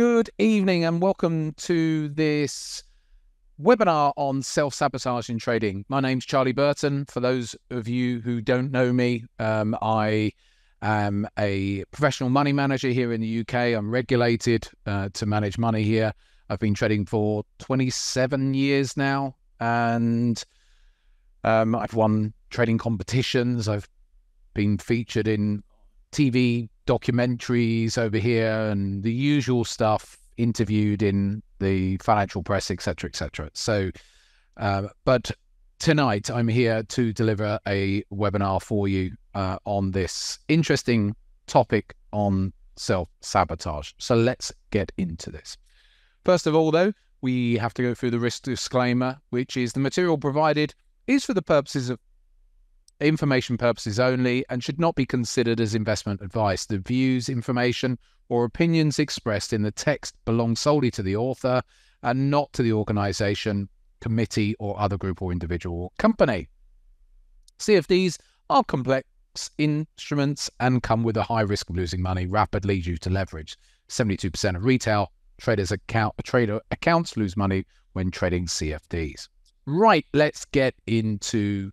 Good evening and welcome to this webinar on self sabotage in trading. My name's Charlie Burton. For those of you who don't know me, um, I am a professional money manager here in the UK. I'm regulated uh, to manage money here. I've been trading for 27 years now and um, I've won trading competitions. I've been featured in TV documentaries over here and the usual stuff interviewed in the financial press, etc., etc. So, uh, but tonight I'm here to deliver a webinar for you uh, on this interesting topic on self sabotage. So let's get into this. First of all, though, we have to go through the risk disclaimer, which is the material provided is for the purposes of information purposes only and should not be considered as investment advice. The views, information, or opinions expressed in the text belong solely to the author and not to the organization, committee, or other group or individual or company. CFDs are complex instruments and come with a high risk of losing money rapidly due to leverage. 72% of retail traders account trader accounts lose money when trading CFDs. Right, let's get into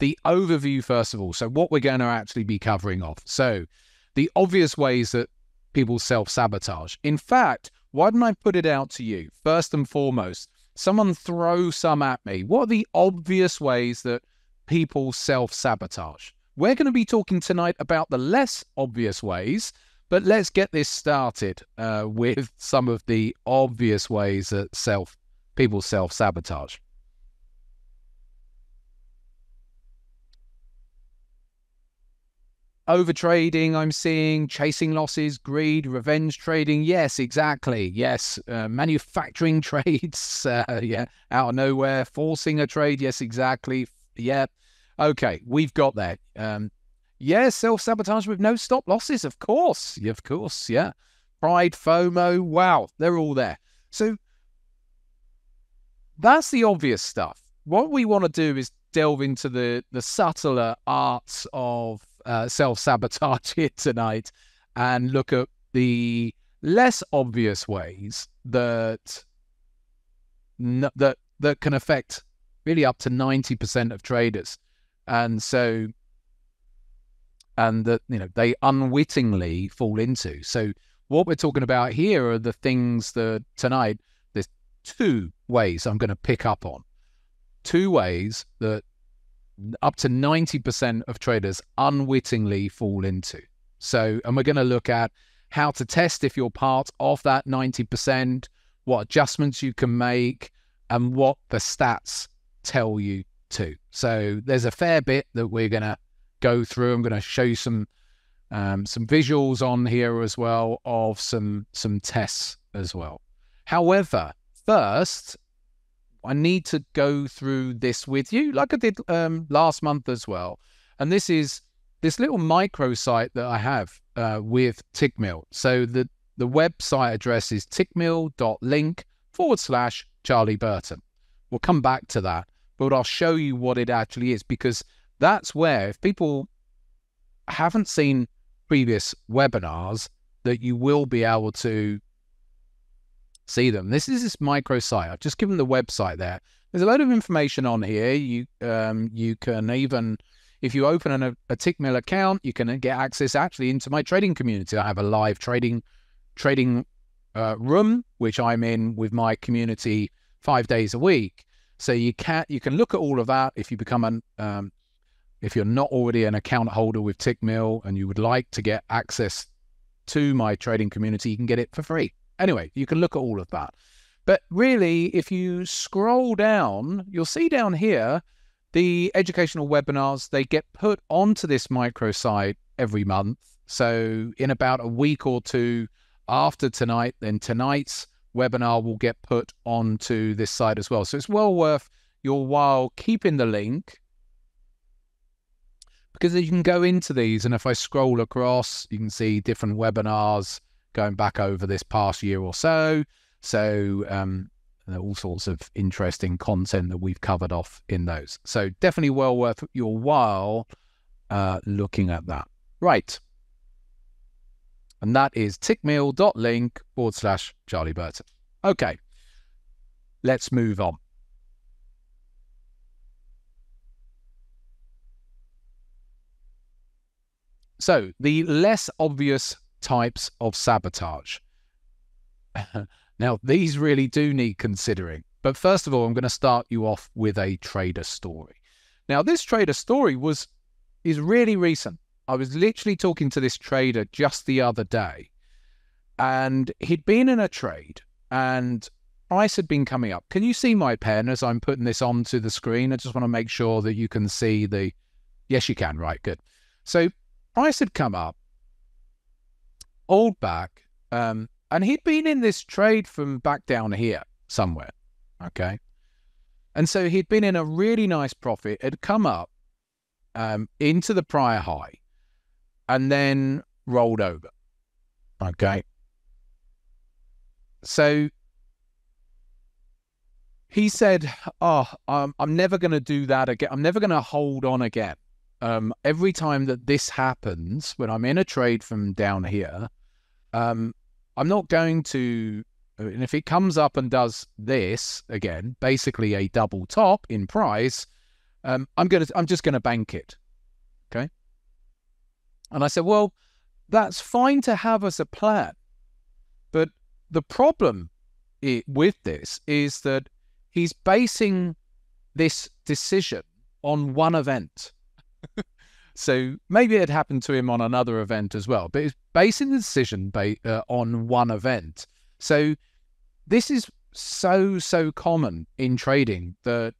the overview first of all. So, what we're going to actually be covering off. So, the obvious ways that people self sabotage. In fact, why don't I put it out to you first and foremost? Someone throw some at me. What are the obvious ways that people self sabotage? We're going to be talking tonight about the less obvious ways, but let's get this started uh, with some of the obvious ways that self people self sabotage. Overtrading i'm seeing chasing losses greed revenge trading. Yes exactly. Yes uh, manufacturing trades uh, yeah out of nowhere forcing a trade. Yes exactly. Yeah. Okay we've got that. Um yeah self-sabotage with no stop losses of course. Of course yeah. Pride fomo wow they're all there. So that's the obvious stuff. What we want to do is delve into the the subtler arts of uh, self sabotage here tonight and look at the less obvious ways that that that can affect really up to 90% of traders. And so and that you know they unwittingly fall into. So what we're talking about here are the things that tonight there's two ways i'm going to pick up on. Two ways that up to 90% of traders unwittingly fall into. So, and we're going to look at how to test if you're part of that 90%, what adjustments you can make, and what the stats tell you to. So, there's a fair bit that we're going to go through. I'm going to show you some um, some visuals on here as well of some some tests as well. However, first, I need to go through this with you, like I did um, last month as well. And this is this little microsite that I have uh, with Tickmill. So the the website address is tickmill.link forward slash Charlie Burton. We'll come back to that, but I'll show you what it actually is because that's where if people haven't seen previous webinars, that you will be able to see them. This is this microsite. I've just given the website there. There's a load of information on here. You um, you can even, if you open an, a Tickmill account, you can get access actually into my trading community. I have a live trading trading uh, room which I'm in with my community five days a week. So you can you can look at all of that if you become an um, if you're not already an account holder with Tickmill and you would like to get access to my trading community, you can get it for free. Anyway, you can look at all of that. But really, if you scroll down, you'll see down here the educational webinars, they get put onto this microsite every month. So in about a week or two after tonight, then tonight's webinar will get put onto this site as well. So it's well worth your while keeping the link because you can go into these and if I scroll across, you can see different webinars going back over this past year or so. So, um, all sorts of interesting content that we've covered off in those. So, definitely well worth your while uh, looking at that. Right. And that is tickmill.link forward slash Charlie Burton. Okay, let's move on. So, the less obvious types of sabotage. now, these really do need considering. But first of all, I'm going to start you off with a trader story. Now, this trader story was is really recent. I was literally talking to this trader just the other day, and he'd been in a trade, and price had been coming up. Can you see my pen as I'm putting this onto the screen? I just want to make sure that you can see the. Yes, you can. Right, good. So price had come up, old back, um, and he'd been in this trade from back down here somewhere. Okay. And so he'd been in a really nice profit, had come up um, into the prior high and then rolled over. Okay. So he said, Oh, I'm never going to do that again. I'm never going to hold on again um, every time that this happens, when I'm in a trade from down here, um, I'm not going to. And if it comes up and does this again, basically a double top in price, um, I'm gonna. I'm just gonna bank it. Okay. And I said, well, that's fine to have as a plan, but the problem it, with this is that he's basing this decision on one event. so maybe it happened to him on another event as well, but it's basing the decision ba- uh, on one event. So this is so, so common in trading that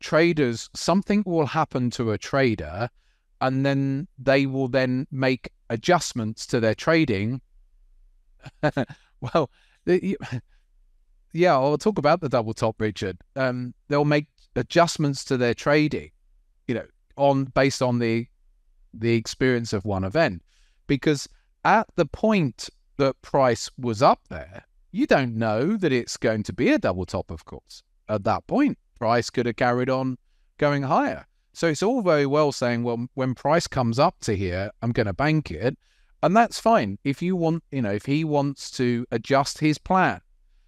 traders, something will happen to a trader and then they will then make adjustments to their trading. well, the, yeah, I'll talk about the double top, Richard. Um, they'll make adjustments to their trading, you know, on based on the the experience of one event. Because at the point that price was up there you don't know that it's going to be a double top of course. At that point price could have carried on going higher. So it's all very well saying well when price comes up to here i'm going to bank it and that's fine. If you want you know if he wants to adjust his plan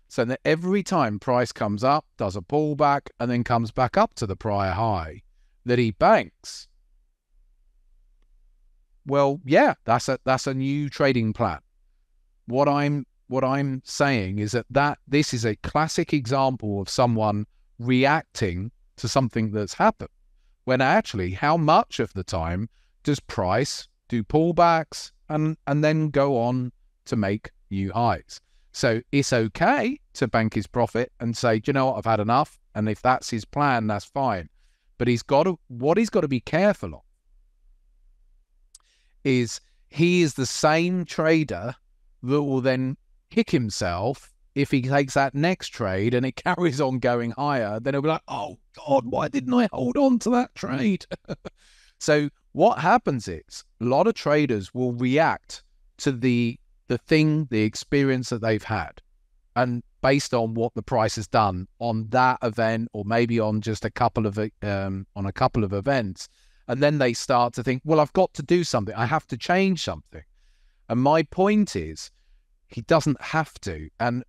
so that every time price comes up does a pullback and then comes back up to the prior high that he banks. Well, yeah, that's a that's a new trading plan. What I'm what I'm saying is that that this is a classic example of someone reacting to something that's happened. When actually, how much of the time does price do pullbacks and and then go on to make new highs? So it's okay to bank his profit and say, you know what, I've had enough. And if that's his plan, that's fine. But he's got to, what he's got to be careful of is he is the same trader that will then kick himself if he takes that next trade and it carries on going higher. Then he'll be like, oh God, why didn't I hold on to that trade? so what happens is a lot of traders will react to the the thing, the experience that they've had. And based on what the price has done on that event or maybe on just a couple of um, on a couple of events and then they start to think well i've got to do something. I have to change something. And my point is he doesn't have to. And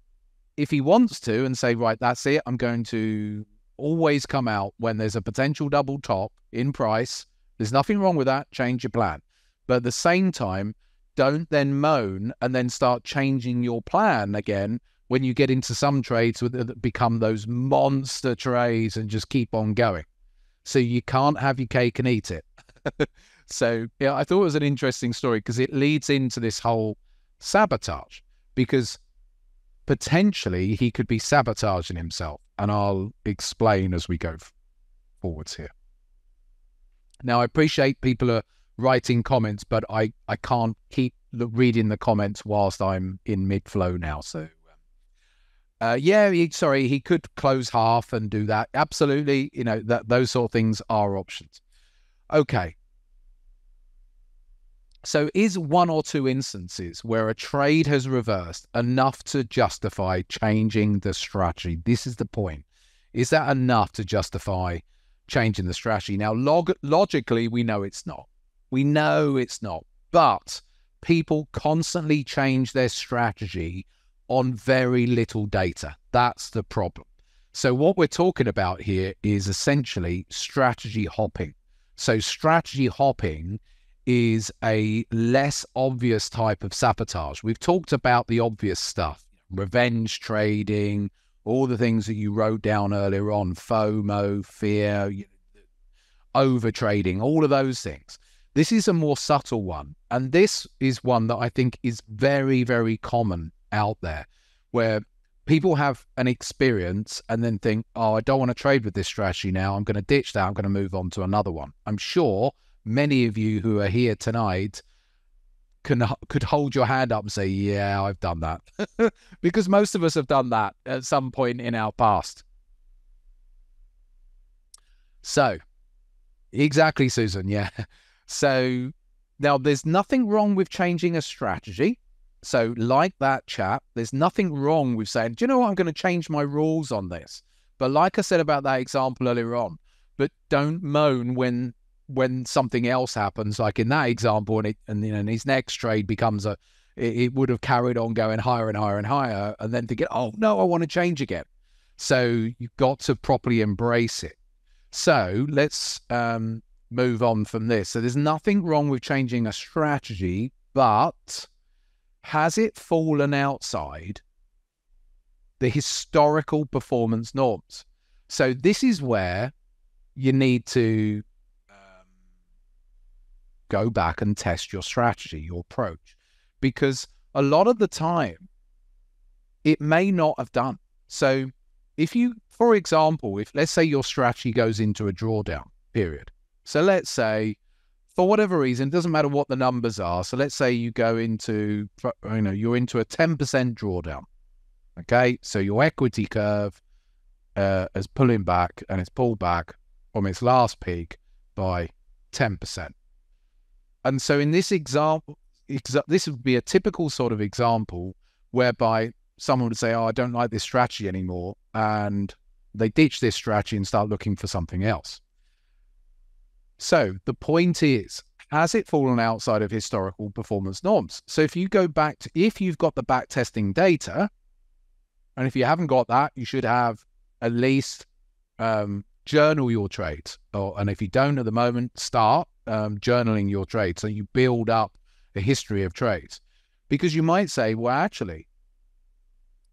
if he wants to and say right that's it i'm going to always come out when there's a potential double top in price there's nothing wrong with that change your plan. But at the same time don't then moan and then start changing your plan again when you get into some trades that become those monster trades and just keep on going. So you can't have your cake and eat it. so yeah, I thought it was an interesting story because it leads into this whole sabotage because potentially he could be sabotaging himself. And I'll explain as we go forwards here. Now, I appreciate people are writing comments, but I, I can't keep the, reading the comments whilst I'm in mid flow now. So uh, yeah, he, sorry, he could close half and do that. Absolutely, you know that those sort of things are options. Okay. So, is one or two instances where a trade has reversed enough to justify changing the strategy? This is the point. Is that enough to justify changing the strategy? Now, log- logically, we know it's not. We know it's not. But people constantly change their strategy on very little data. That's the problem. So, what we're talking about here is essentially strategy hopping. So, strategy hopping is a less obvious type of sabotage. We've talked about the obvious stuff revenge trading, all the things that you wrote down earlier on FOMO, fear, over trading, all of those things. This is a more subtle one. And this is one that I think is very, very common out there where people have an experience and then think, oh, I don't want to trade with this strategy now. I'm going to ditch that. I'm going to move on to another one. I'm sure many of you who are here tonight can could hold your hand up and say, "Yeah, I've done that," because most of us have done that at some point in our past. So, exactly, Susan. Yeah. So now there's nothing wrong with changing a strategy. So, like that chap, there's nothing wrong with saying, "Do you know what? I'm going to change my rules on this." But like I said about that example earlier on, but don't moan when when something else happens, like in that example, and it, and, you know, and his next trade becomes a, it, it, would have carried on going higher and higher and higher, and then get, oh no, I want to change again. So you've got to properly embrace it. So let's um, move on from this. So there's nothing wrong with changing a strategy, but has it fallen outside the historical performance norms? So this is where you need to um, go back and test your strategy, your approach, because a lot of the time it may not have done. So if you, for example, if let's say your strategy goes into a drawdown period. So let's say for whatever reason, doesn't matter what the numbers are. So let's say you go into, you know, you're into a 10% drawdown. Okay. So your equity curve uh, is pulling back and it's pulled back from its last peak by 10%. And so in this example, this would be a typical sort of example whereby someone would say, "Oh, I don't like this strategy anymore," and they ditch this strategy and start looking for something else. So the point is, has it fallen outside of historical performance norms? So if you go back to, if you've got the back testing data, and if you haven't got that, you should have at least um, journal your trades. Or, and if you don't at the moment, start um, journaling your trades. So you build up a history of trades. Because you might say, well, actually,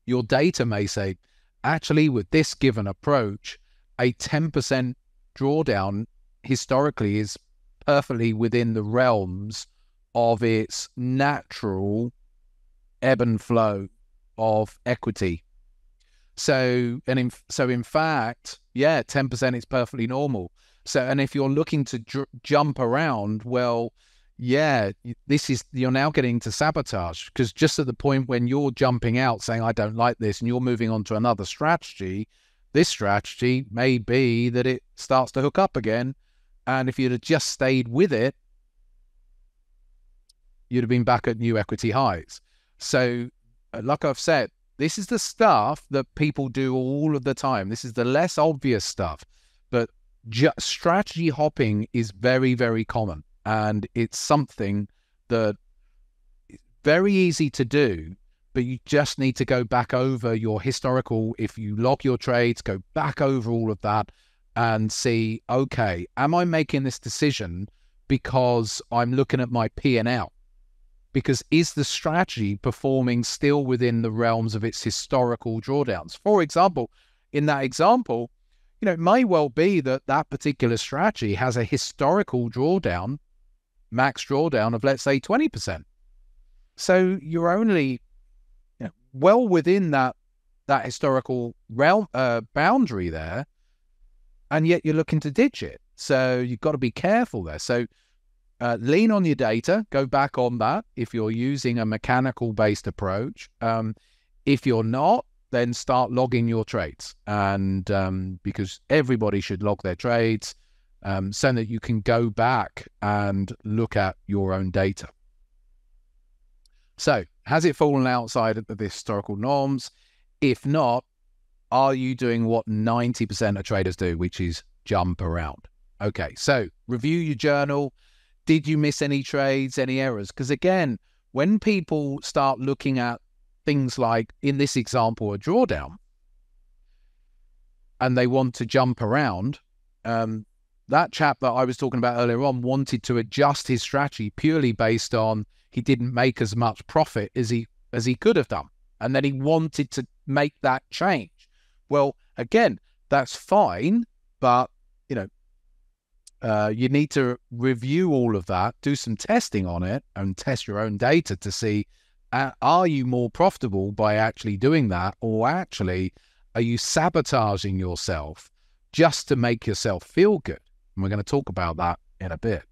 your data may say, actually, with this given approach, a 10% drawdown historically is perfectly within the realms of its natural ebb and flow of equity. So, and in, so in fact, yeah, 10% is perfectly normal. So, and if you're looking to jump around, well, yeah, this is you're now getting to sabotage because just at the point when you're jumping out saying, I don't like this, and you're moving on to another strategy, this strategy may be that it starts to hook up again. And if you'd have just stayed with it, you'd have been back at new equity highs. So, uh, like I've said, this is the stuff that people do all of the time. This is the less obvious stuff. But strategy hopping is very, very common. And it's something that very easy to do, but you just need to go back over your historical. If you log your trades, go back over all of that and see, okay, am I making this decision because I'm looking at my P and L? Because is the strategy performing still within the realms of its historical drawdowns? For example, in that example, you know, it may well be that that particular strategy has a historical drawdown, max drawdown of let's say 20%. So you're only you know, well within that that historical realm uh, boundary there, and yet you're looking to ditch it. So you've got to be careful there. So uh, lean on your data, go back on that if you're using a mechanical based approach. Um, if you're not, then start logging your trades. And um, because everybody should log their trades um, so that you can go back and look at your own data. So, has it fallen outside of the historical norms? If not, are you doing what 90% of traders do, which is jump around? Okay, so review your journal. Did you miss any trades, any errors? Because again, when people start looking at things like, in this example, a drawdown, and they want to jump around, um, that chap that I was talking about earlier on wanted to adjust his strategy purely based on he didn't make as much profit as he as he could have done, and then he wanted to make that change. Well, again, that's fine, but you know, uh, you need to review all of that, do some testing on it, and test your own data to see uh, are you more profitable by actually doing that, or actually are you sabotaging yourself just to make yourself feel good? And we're going to talk about that in a bit.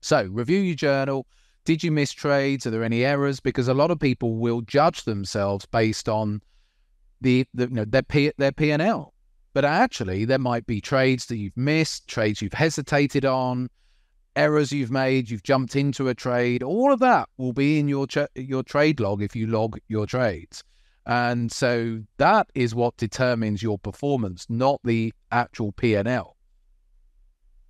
So, review your journal. Did you miss trades? Are there any errors? Because a lot of people will judge themselves based on the, the you know their P, their P and L, but actually there might be trades that you've missed, trades you've hesitated on, errors you've made, you've jumped into a trade. All of that will be in your your trade log if you log your trades. And so that is what determines your performance, not the actual P and L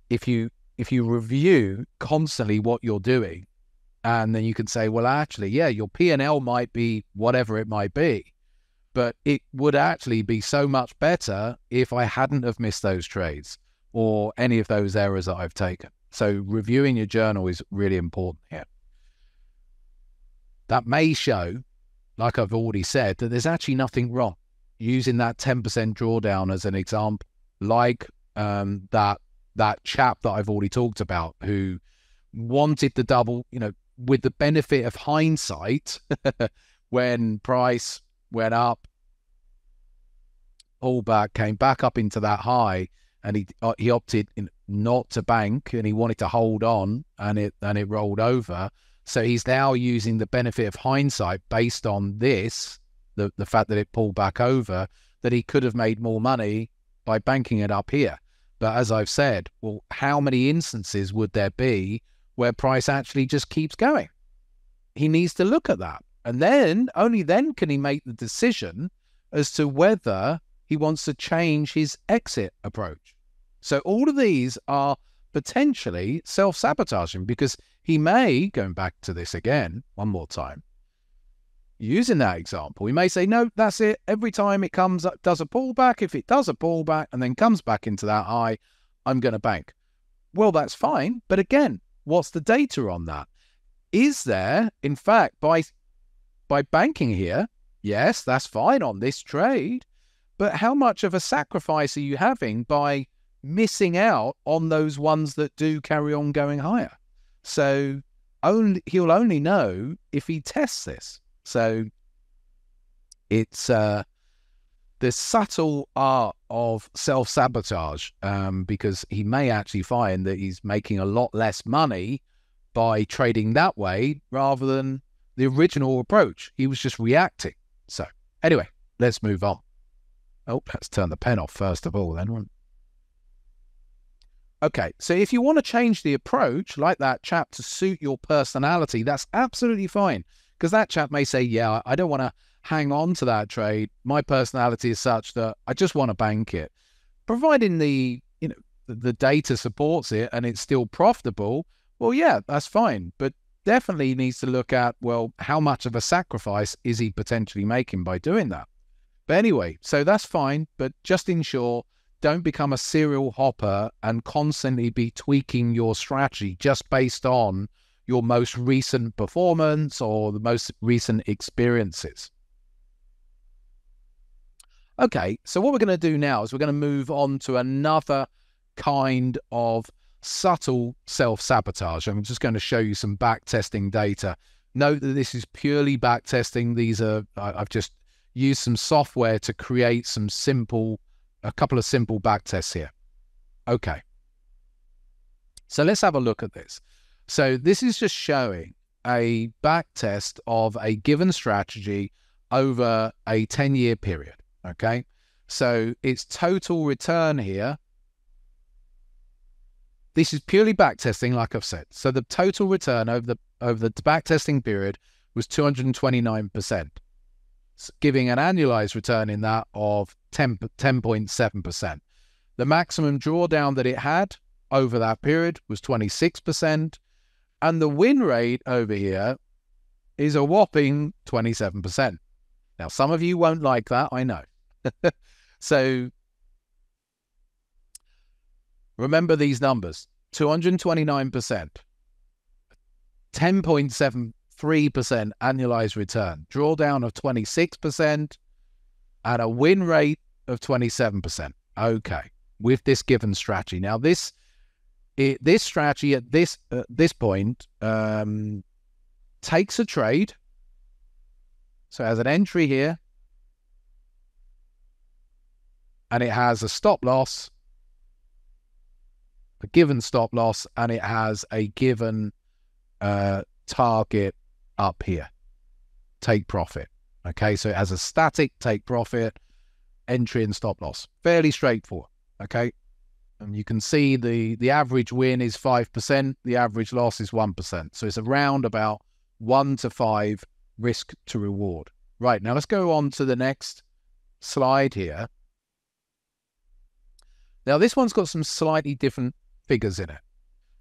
if you if you review constantly what you're doing, and then you can say, well, actually, yeah, your P and L might be whatever it might be, but it would actually be so much better if I hadn't have missed those trades or any of those errors that I've taken. So reviewing your journal is really important here. That may show, like I've already said, that there's actually nothing wrong using that 10% drawdown as an example, like um, that that chap that I've already talked about who wanted the double, you know, with the benefit of hindsight, when price went up, pullback came back up into that high, and he uh, he opted not to bank, and he wanted to hold on, and it and it rolled over. So he's now using the benefit of hindsight based on this, the the fact that it pulled back over, that he could have made more money by banking it up here. But as I've said, well, how many instances would there be where price actually just keeps going? He needs to look at that. And then, only then can he make the decision as to whether he wants to change his exit approach. So, all of these are potentially self sabotaging because he may, going back to this again one more time, using that example, we may say, no, that's it. Every time it comes up, does a pullback, if it does a pullback and then comes back into that high, I'm going to bank. Well, that's fine. But again, what's the data on that? Is there, in fact, by by banking here, yes, that's fine on this trade, but how much of a sacrifice are you having by missing out on those ones that do carry on going higher? So only he'll only know if he tests this. So it's uh, the subtle art of self sabotage um, because he may actually find that he's making a lot less money by trading that way rather than the original approach. He was just reacting. So, anyway, let's move on. Oh, let's turn the pen off first of all, then. Okay, so if you want to change the approach like that chap to suit your personality, that's absolutely fine. Because that chap may say, yeah, I don't want to hang on to that trade. My personality is such that I just want to bank it. Providing the, you know, the data supports it and it's still profitable, well, yeah, that's fine. But definitely needs to look at, well, how much of a sacrifice is he potentially making by doing that? But anyway, so that's fine. But just ensure don't become a serial hopper and constantly be tweaking your strategy just based on your most recent performance or the most recent experiences. Okay, so what we're going to do now is we're going to move on to another kind of subtle self sabotage. I'm just going to show you some back testing data. Note that this is purely back testing. These are, I've just used some software to create some simple, a couple of simple back tests here. Okay. So let's have a look at this. So this is just showing a back test of a given strategy over a 10 year period. Okay. So its total return here. This is purely back testing, like I've said. So the total return over the over the back testing period was 229%, giving an annualized return in that of 10, 10.7%. The maximum drawdown that it had over that period was 26%. And the win rate over here is a whopping 27%. Now, some of you won't like that, I know. so remember these numbers 229%, 10.73% annualized return, drawdown of 26%, and a win rate of 27%. Okay, with this given strategy. Now, this it, this strategy at this this point um, takes a trade. So as an entry here, and it has a stop loss, a given stop loss, and it has a given uh, target up here. Take profit. Okay, so it has a static take profit, entry and stop loss. Fairly straightforward. Okay, and you can see the, the average win is 5%, the average loss is 1%. So it's around about 1 to 5 risk to reward. Right, now let's go on to the next slide here. Now, this one's got some slightly different figures in it.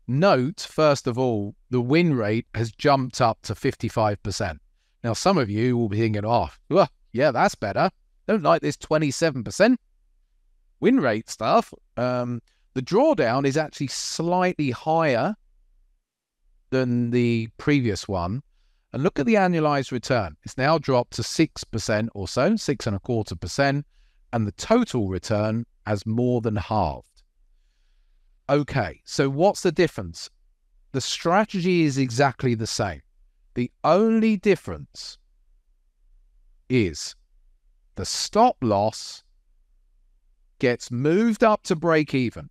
Note, first of all, the win rate has jumped up to 55%. Now, some of you will be thinking, oh, well, yeah, that's better. Don't like this 27% win rate stuff. Um, the drawdown is actually slightly higher than the previous one. And look at the annualized return. It's now dropped to 6% or so, six and a quarter percent. And the total return has more than halved. Okay, so what's the difference? The strategy is exactly the same. The only difference is the stop loss gets moved up to break even.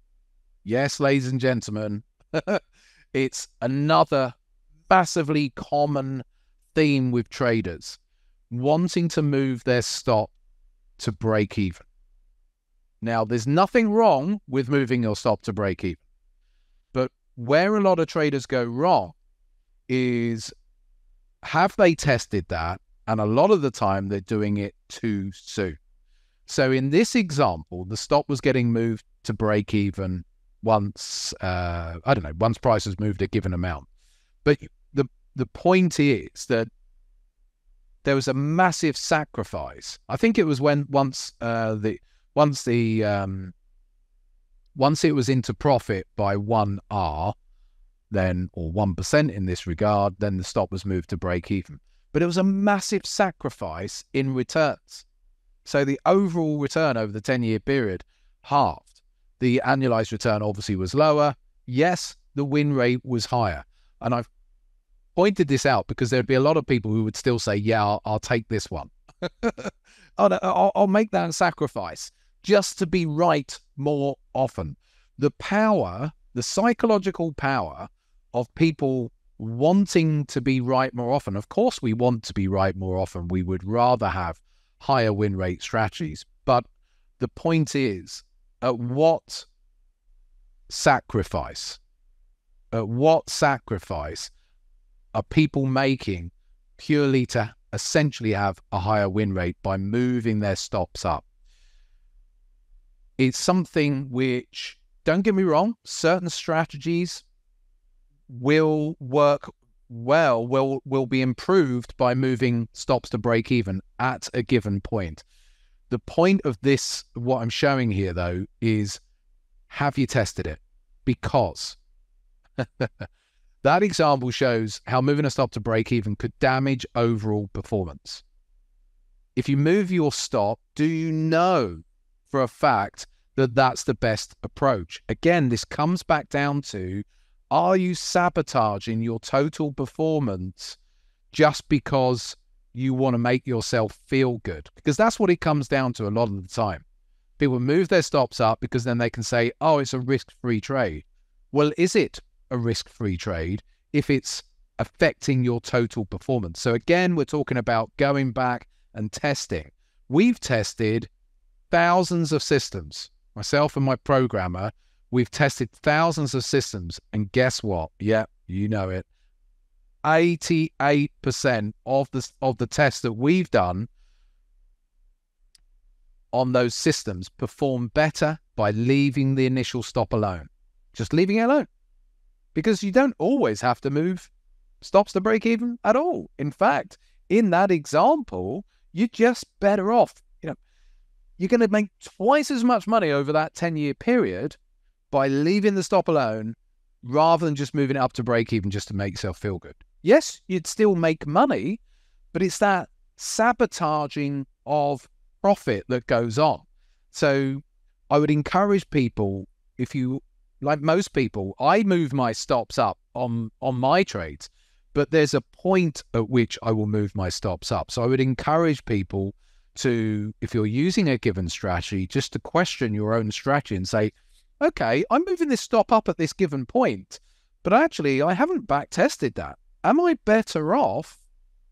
Yes, ladies and gentlemen, it's another massively common theme with traders wanting to move their stop to break even. Now, there's nothing wrong with moving your stop to break even. But where a lot of traders go wrong is have they tested that? And a lot of the time they're doing it too soon. So in this example, the stop was getting moved to break even once uh, I don't know once price prices moved a given amount. But the the point is that there was a massive sacrifice. I think it was when once uh, the once the um, once it was into profit by one R, then or one percent in this regard, then the stop was moved to break even. But it was a massive sacrifice in returns. So the overall return over the 10 year period halved. The annualized return obviously was lower. Yes, the win rate was higher. And I've pointed this out because there'd be a lot of people who would still say, yeah, I'll, I'll take this one. I'll, I'll, I'll make that sacrifice just to be right more often. The power, the psychological power of people wanting to be right more often. Of course, we want to be right more often. We would rather have higher win rate strategies. But the point is, at what sacrifice, at what sacrifice are people making purely to essentially have a higher win rate by moving their stops up? It's something which, don't get me wrong, certain strategies will work well will will be improved by moving stops to break even at a given point. The point of this, what I'm showing here though, is have you tested it? Because that example shows how moving a stop to break even could damage overall performance. If you move your stop, do you know for a fact that that's the best approach? Again, this comes back down to are you sabotaging your total performance just because you want to make yourself feel good? Because that's what it comes down to a lot of the time. People move their stops up because then they can say, oh, it's a risk free trade. Well, is it a risk free trade if it's affecting your total performance? So, again, we're talking about going back and testing. We've tested thousands of systems, myself and my programmer We've tested thousands of systems, and guess what? Yeah, you know it. 88% of the of the tests that we've done on those systems perform better by leaving the initial stop alone. Just leaving it alone. because you don't always have to move stops to break even at all. In fact, in that example, you're just better off. You're going to make twice as much money over that 10 year period by leaving the stop alone rather than just moving it up to break even just to make yourself feel good. Yes, you'd still make money, but it's that sabotaging of profit that goes on. So I would encourage people, if you like most people, I move my stops up on on my trades, but there's a point at which I will move my stops up. So I would encourage people to, if you're using a given strategy, just to question your own strategy and say, okay, I'm moving this stop up at this given point, but actually I haven't back tested that. Am I better off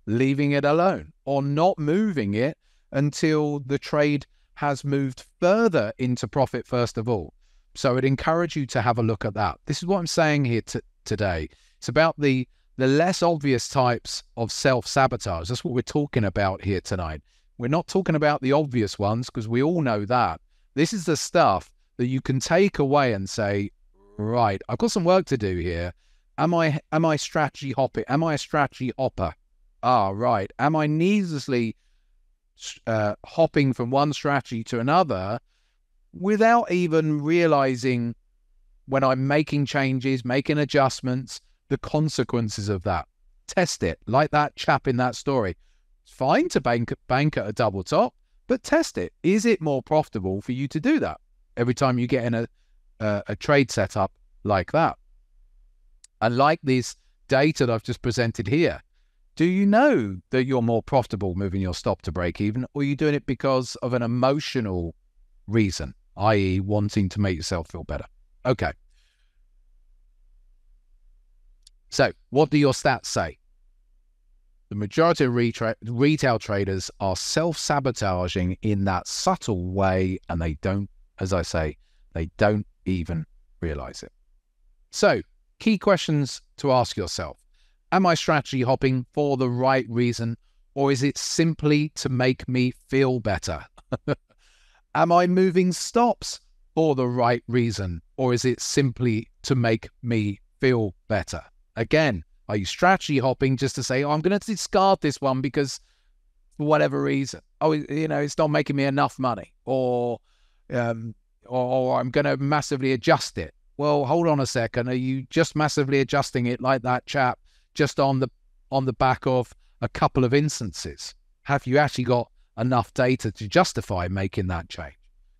leaving it alone or not moving it until the trade has moved further into profit first of all? So I'd encourage you to have a look at that. This is what I'm saying here today. It's about the the less obvious types of self sabotage. That's what we're talking about here tonight. We're not talking about the obvious ones because we all know that. This is the stuff that you can take away and say, right, I've got some work to do here. Am I am I strategy hopping? Am I a strategy hopper? Ah, right. Am I needlessly uh, hopping from one strategy to another without even realizing when I'm making changes, making adjustments, the consequences of that. Test it, like that chap in that story. It's fine to bank, bank at a double top, but test it. Is it more profitable for you to do that every time you get in a, a, a trade setup like that? And like this data that I've just presented here, do you know that you're more profitable moving your stop to break even, or are you doing it because of an emotional reason, i.e., wanting to make yourself feel better? Okay. So, what do your stats say? The majority of retra- retail traders are self sabotaging in that subtle way, and they don't, as I say, they don't even realize it. So, key questions to ask yourself Am I strategy hopping for the right reason, or is it simply to make me feel better? Am I moving stops for the right reason, or is it simply to make me feel better? Again, are you strategy hopping just to say, oh, I'm going to discard this one because for whatever reason, oh, you know, it's not making me enough money, or, um, or, or I'm going to massively adjust it. Well, hold on a second. Are you just massively adjusting it like that chap just on the on the back of a couple of instances? Have you actually got enough data to justify making that change?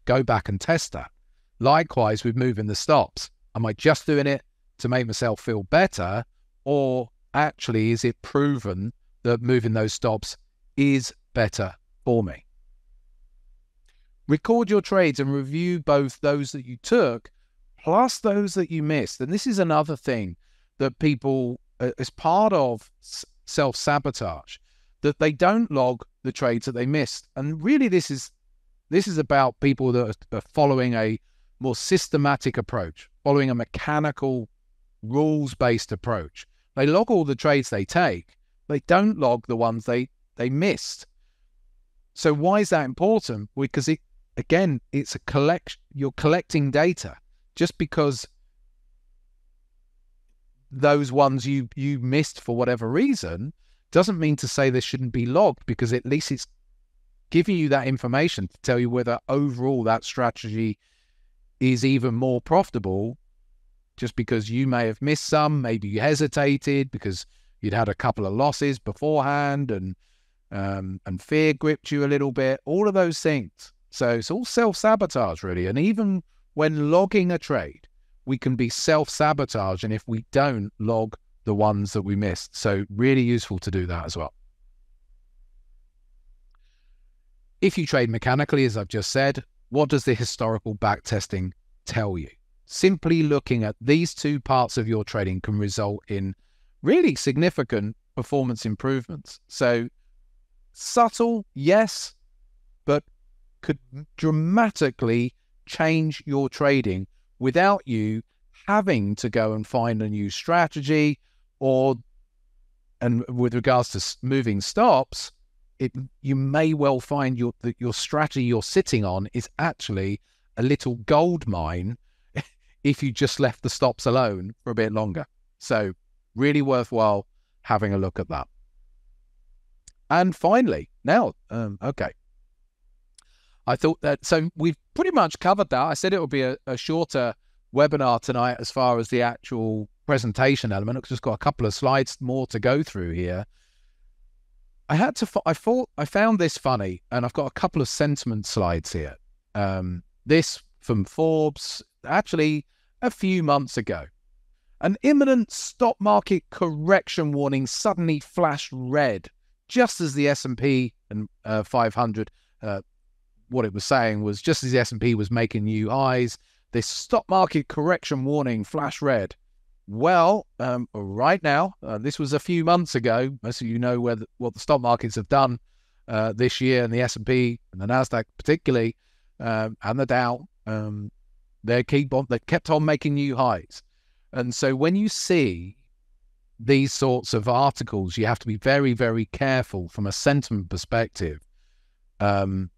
Go back and test that. Likewise with moving the stops. Am I just doing it to make myself feel better? Or actually, is it proven that moving those stops is better for me? Record your trades and review both those that you took plus those that you missed. And this is another thing that people, as part of self sabotage, that they don't log the trades that they missed. And really, this is this is about people that are following a more systematic approach, following a mechanical rules based approach. They log all the trades they take, they don't log the ones they, they missed. So why is that important? Because it again, it's a collection. you're collecting data. Just because those ones you you missed for whatever reason doesn't mean to say they shouldn't be logged because at least it's giving you that information to tell you whether overall that strategy is even more profitable just because you may have missed some, maybe you hesitated because you'd had a couple of losses beforehand and um, and fear gripped you a little bit, all of those things. So it's all self sabotage, really. And even when logging a trade, we can be self-sabotage and if we don't log the ones that we missed. So, really useful to do that as well. If you trade mechanically, as I've just said, what does the historical backtesting tell you? Simply looking at these two parts of your trading can result in really significant performance improvements. So, subtle, yes, but could dramatically change your trading without you having to go and find a new strategy or and with regards to moving stops it you may well find your that your strategy you're sitting on is actually a little gold mine if you just left the stops alone for a bit longer. So, really worthwhile having a look at that. And finally, now, um, okay. I thought that, so we've pretty much covered that. I said it would be a, a shorter webinar tonight as far as the actual presentation element. I've just got a couple of slides more to go through here. I had to, I thought, I found this funny, and I've got a couple of sentiment slides here. Um, this from Forbes, actually a few months ago. An imminent stock market correction warning suddenly flashed red just as the S&P and uh, 500 uh, what it was saying was just as the S&P was making new highs, this stock market correction warning flashed red. Well, um, right now, uh, this was a few months ago. Most of you know where the, what the stock markets have done uh, this year, and the S&P and the Nasdaq particularly, um, and the Dow. Um, they keep on, they kept on making new highs. And so when you see these sorts of articles, you have to be very, very careful from a sentiment perspective. Um,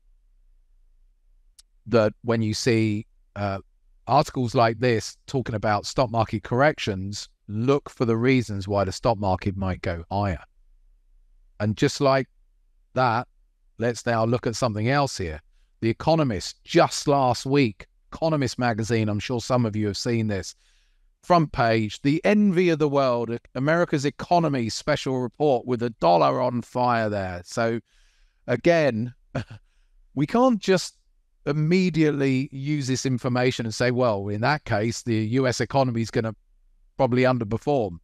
that when you see uh, articles like this talking about stock market corrections, look for the reasons why the stock market might go higher. And just like that, let's now look at something else here. The Economist, just last week, Economist magazine, I'm sure some of you have seen this, front page, the envy of the world, America's economy special report with a dollar on fire there. So again, we can't just immediately use this information and say, well, in that case, the US economy is going to probably underperform.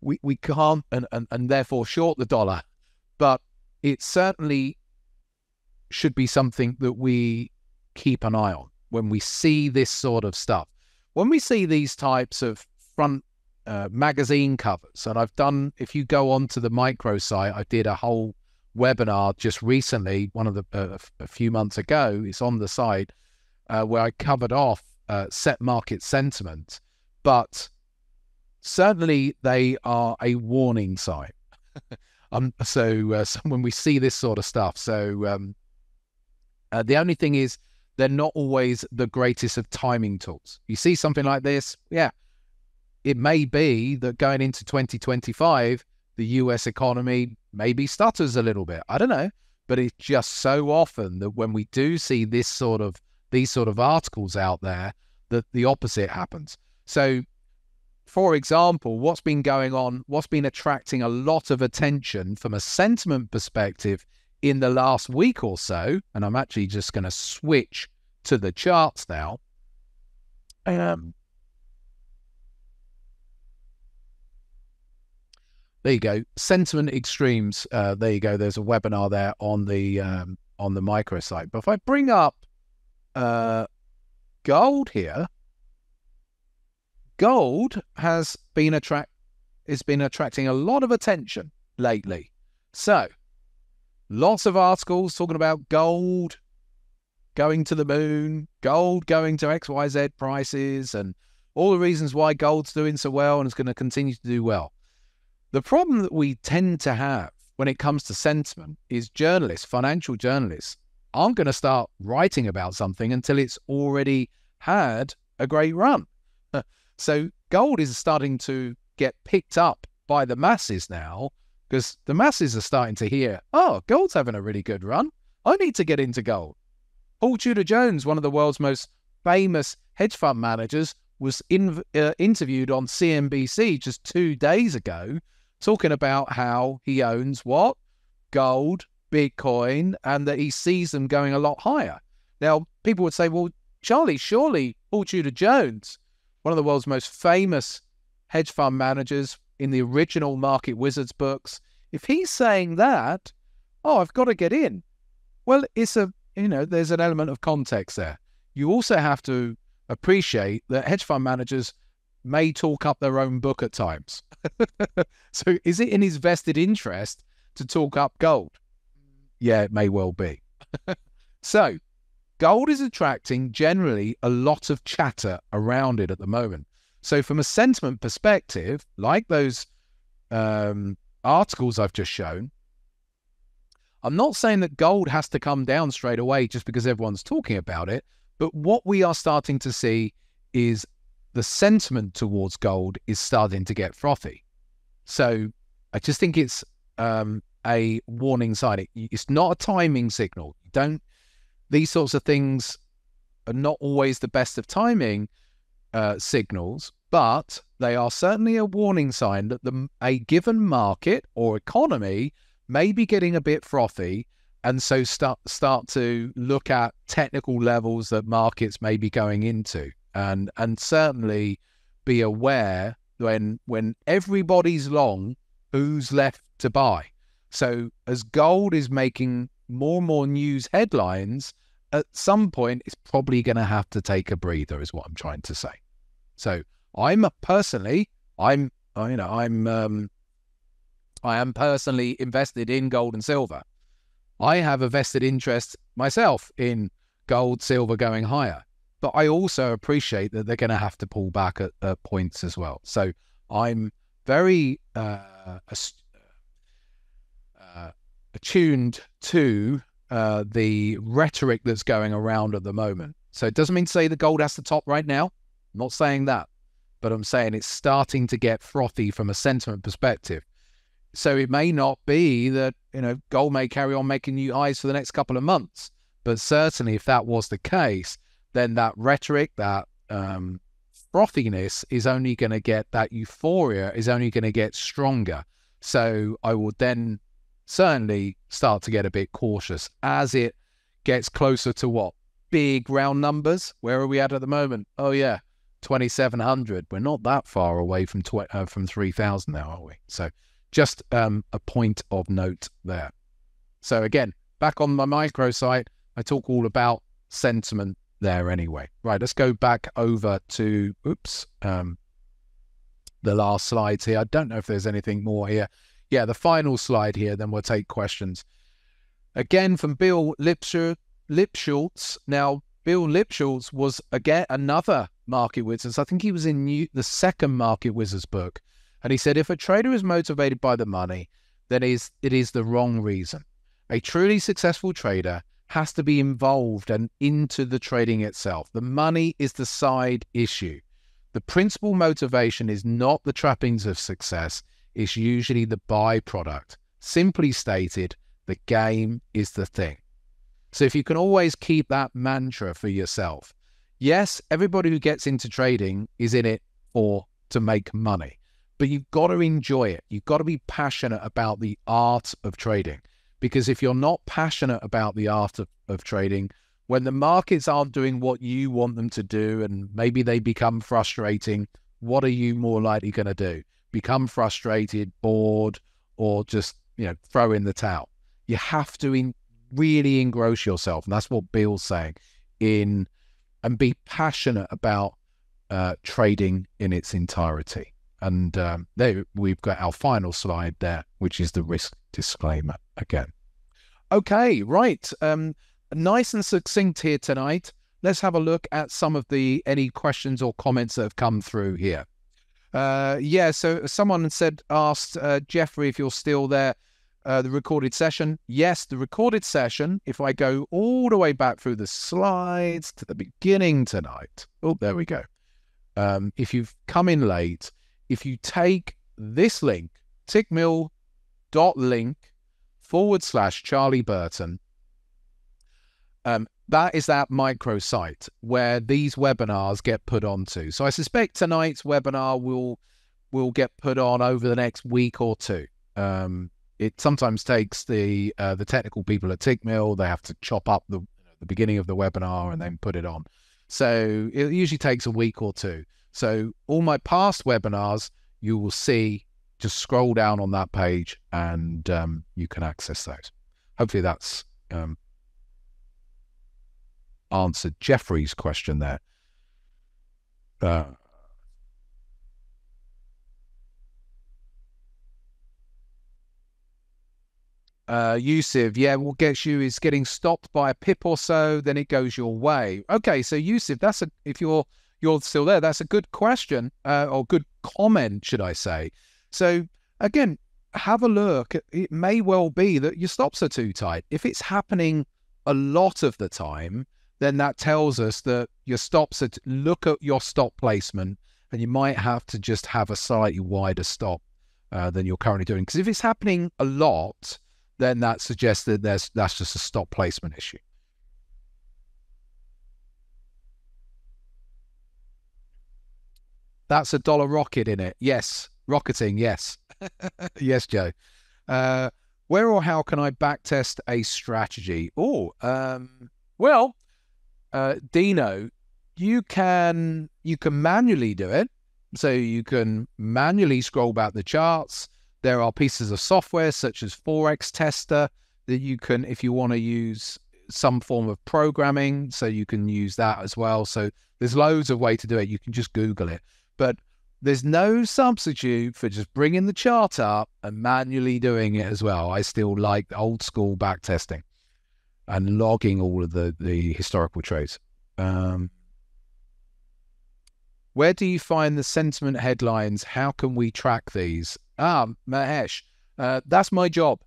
We, we can't, and, and, and therefore short the dollar. But it certainly should be something that we keep an eye on when we see this sort of stuff when we see these types of front uh, magazine covers, and I've done, if you go onto the micro site, I did a whole webinar just recently, one of the uh, a few months ago. It's on the site uh, where I covered off uh, set market sentiment, but certainly they are a warning sign. um, so, uh, so, when we see this sort of stuff, so um, uh, the only thing is they're not always the greatest of timing tools. You see something like this, yeah, it may be that going into 2025, the US economy maybe stutters a little bit. I don't know. But it's just so often that when we do see this sort of these sort of articles out there, that the opposite happens. So for example, what's been going on, what's been attracting a lot of attention from a sentiment perspective in the last week or so, and I'm actually just going to switch to the charts now. Um, there you go. Sentiment extremes. Uh, there you go. There's a webinar there on the um, on the microsite. But if I bring up uh, gold here, gold has been attract has been attracting a lot of attention lately. So Lots of articles talking about gold going to the moon, gold going to XYZ prices, and all the reasons why gold's doing so well and is going to continue to do well. The problem that we tend to have when it comes to sentiment is journalists, financial journalists, aren't going to start writing about something until it's already had a great run. So gold is starting to get picked up by the masses now because the masses are starting to hear, oh, gold's having a really good run. I need to get into gold. Paul Tudor Jones, one of the world's most famous hedge fund managers, was in, uh, interviewed on CNBC just two days ago, talking about how he owns what? Gold, Bitcoin, and that he sees them going a lot higher. Now, people would say, well, Charlie, surely Paul Tudor Jones, one of the world's most famous hedge fund managers, in the original Market Wizards books, if he's saying that, oh, I've got to get in. Well, it's a, you know, there's an element of context there. You also have to appreciate that hedge fund managers may talk up their own book at times. so is it in his vested interest to talk up gold? Yeah, it may well be. so gold is attracting generally a lot of chatter around it at the moment. So, from a sentiment perspective, like those um, articles I've just shown, I'm not saying that gold has to come down straight away just because everyone's talking about it. But what we are starting to see is the sentiment towards gold is starting to get frothy. So I just think it's um, a warning sign. It, it's not a timing signal. Don't these sorts of things are not always the best of timing uh, signals, but they are certainly a warning sign that the, a given market or economy may be getting a bit frothy and so start start to look at technical levels that markets may be going into. And and certainly be aware when when everybody's long who's left to buy. So as gold is making more and more news headlines at some point it's probably going to have to take a breather is what i'm trying to say so i'm personally i'm you know i'm um i am personally invested in gold and silver I have a vested interest myself in gold, silver going higher, but I also appreciate that they're going to have to pull back at, at points as well. So I'm very uh, uh, attuned to uh, the rhetoric that's going around at the moment. So it doesn't mean to say the gold has to top right now. I'm not saying that, but I'm saying it's starting to get frothy from a sentiment perspective. So it may not be that, you know, gold may carry on making new highs for the next couple of months. But certainly if that was the case, then that rhetoric, that um, frothiness is only going to get, that euphoria is only going to get stronger. So I will then certainly start to get a bit cautious as it gets closer to what? Big round numbers. Where are we at at the moment? Oh, yeah, 2,700. We're not that far away from, tw- uh, from 3,000 now, are we? So just um, a point of note there. So again, back on my micro site, I talk all about sentiment there anyway. Right, let's go back over to, oops, um, the last slides here. I don't know if there's anything more here. Yeah, the final slide here, then we'll take questions. Again, from Bill Lipschutz. Now, Bill Lipschutz was again another Market Wizards. I think he was in new, the second Market Wizards book. And he said, if a trader is motivated by the money, then is, it is the wrong reason. A truly successful trader has to be involved and into the trading itself. The money is the side issue. The principal motivation is not the trappings of success, it's usually the byproduct. Simply stated, the game is the thing. So if you can always keep that mantra for yourself, yes, everybody who gets into trading is in it for to make money but you've got to enjoy it. You've got to be passionate about the art of trading. Because if you're not passionate about the art of, of trading, when the markets aren't doing what you want them to do and maybe they become frustrating, what are you more likely going to do? Become frustrated, bored, or just, you know, throw in the towel. You have to in, really engross yourself. And that's what Bill's saying in and be passionate about uh, trading in its entirety. And um, there we've got our final slide there, which is the risk disclaimer again. Okay, right. Um, nice and succinct here tonight. Let's have a look at some of the any questions or comments that have come through here. Uh, yeah, so someone said, asked uh, Jeffrey if you're still there. Uh, the recorded session. Yes, the recorded session. If I go all the way back through the slides to the beginning tonight. Oh, there we go. Um, if you've come in late, if you take this link, tickmill.link forward slash Charlie Burton, um, that is that microsite where these webinars get put onto. So I suspect tonight's webinar will will get put on over the next week or two. Um, it sometimes takes the uh, the technical people at Tickmill. They have to chop up the the beginning of the webinar and then put it on. So it usually takes a week or two. So all my past webinars, you will see, just scroll down on that page and um, you can access those. Hopefully that's um, answered Jeffrey's question there. Uh, uh, Yusuf, yeah, what gets you is getting stopped by a pip or so, then it goes your way. Okay, so Yusuf, that's a if you're you're still there? That's a good question, uh, or good comment, should I say. So, again, have a look. It may well be that your stops are too tight. If it's happening a lot of the time, then that tells us that your stops at look at your stop placement and you might have to just have a slightly wider stop uh, than you're currently doing. Because if it's happening a lot, then that suggests that there's that's just a stop placement issue. That's a dollar rocket in it. Yes. Rocketing. Yes. yes, Joe. Uh, where or how can I backtest a strategy? Oh, um, well, uh, Dino, you can you can manually do it. So you can manually scroll back the charts. There are pieces of software such as Forex Tester that you can, if you want to use some form of programming, so you can use that as well. So there's loads of way to do it. You can just Google it, but there's no substitute for just bringing the chart up and manually doing it as well. I still like old school back testing and logging all of the the historical trades. Um, where do you find the sentiment headlines? How can we track these? Ah, Mahesh, uh, that's my job.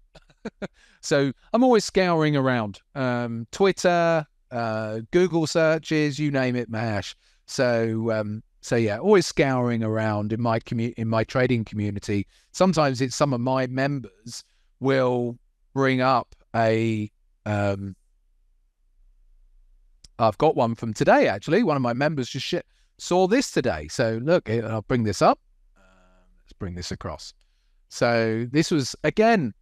so I'm always scouring around um, Twitter, uh, Google searches, you name it, Mahesh. So um, so yeah, always scouring around in my commu- in my trading community. Sometimes it's some of my members will bring up a um, I've got one from today actually. One of my members just sh- saw this today. So look, I'll bring this up. Uh, let's bring this across. So this was again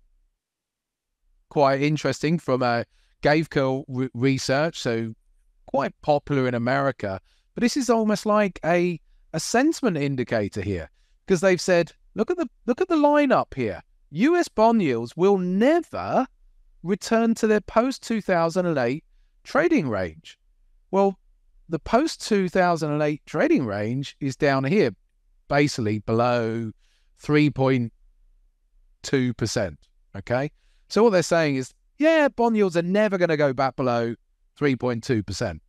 quite interesting from a Gavekal re- research. So quite popular in America, but this is almost like a a sentiment indicator here because they've said, look at the look at the lineup here. U.S. bond yields will never return to their post 2008 trading range. Well, the post 2008 trading range is down here, basically below 3.2%. Okay. So what they're saying is, yeah, bond yields are never going to go back below 3.2%.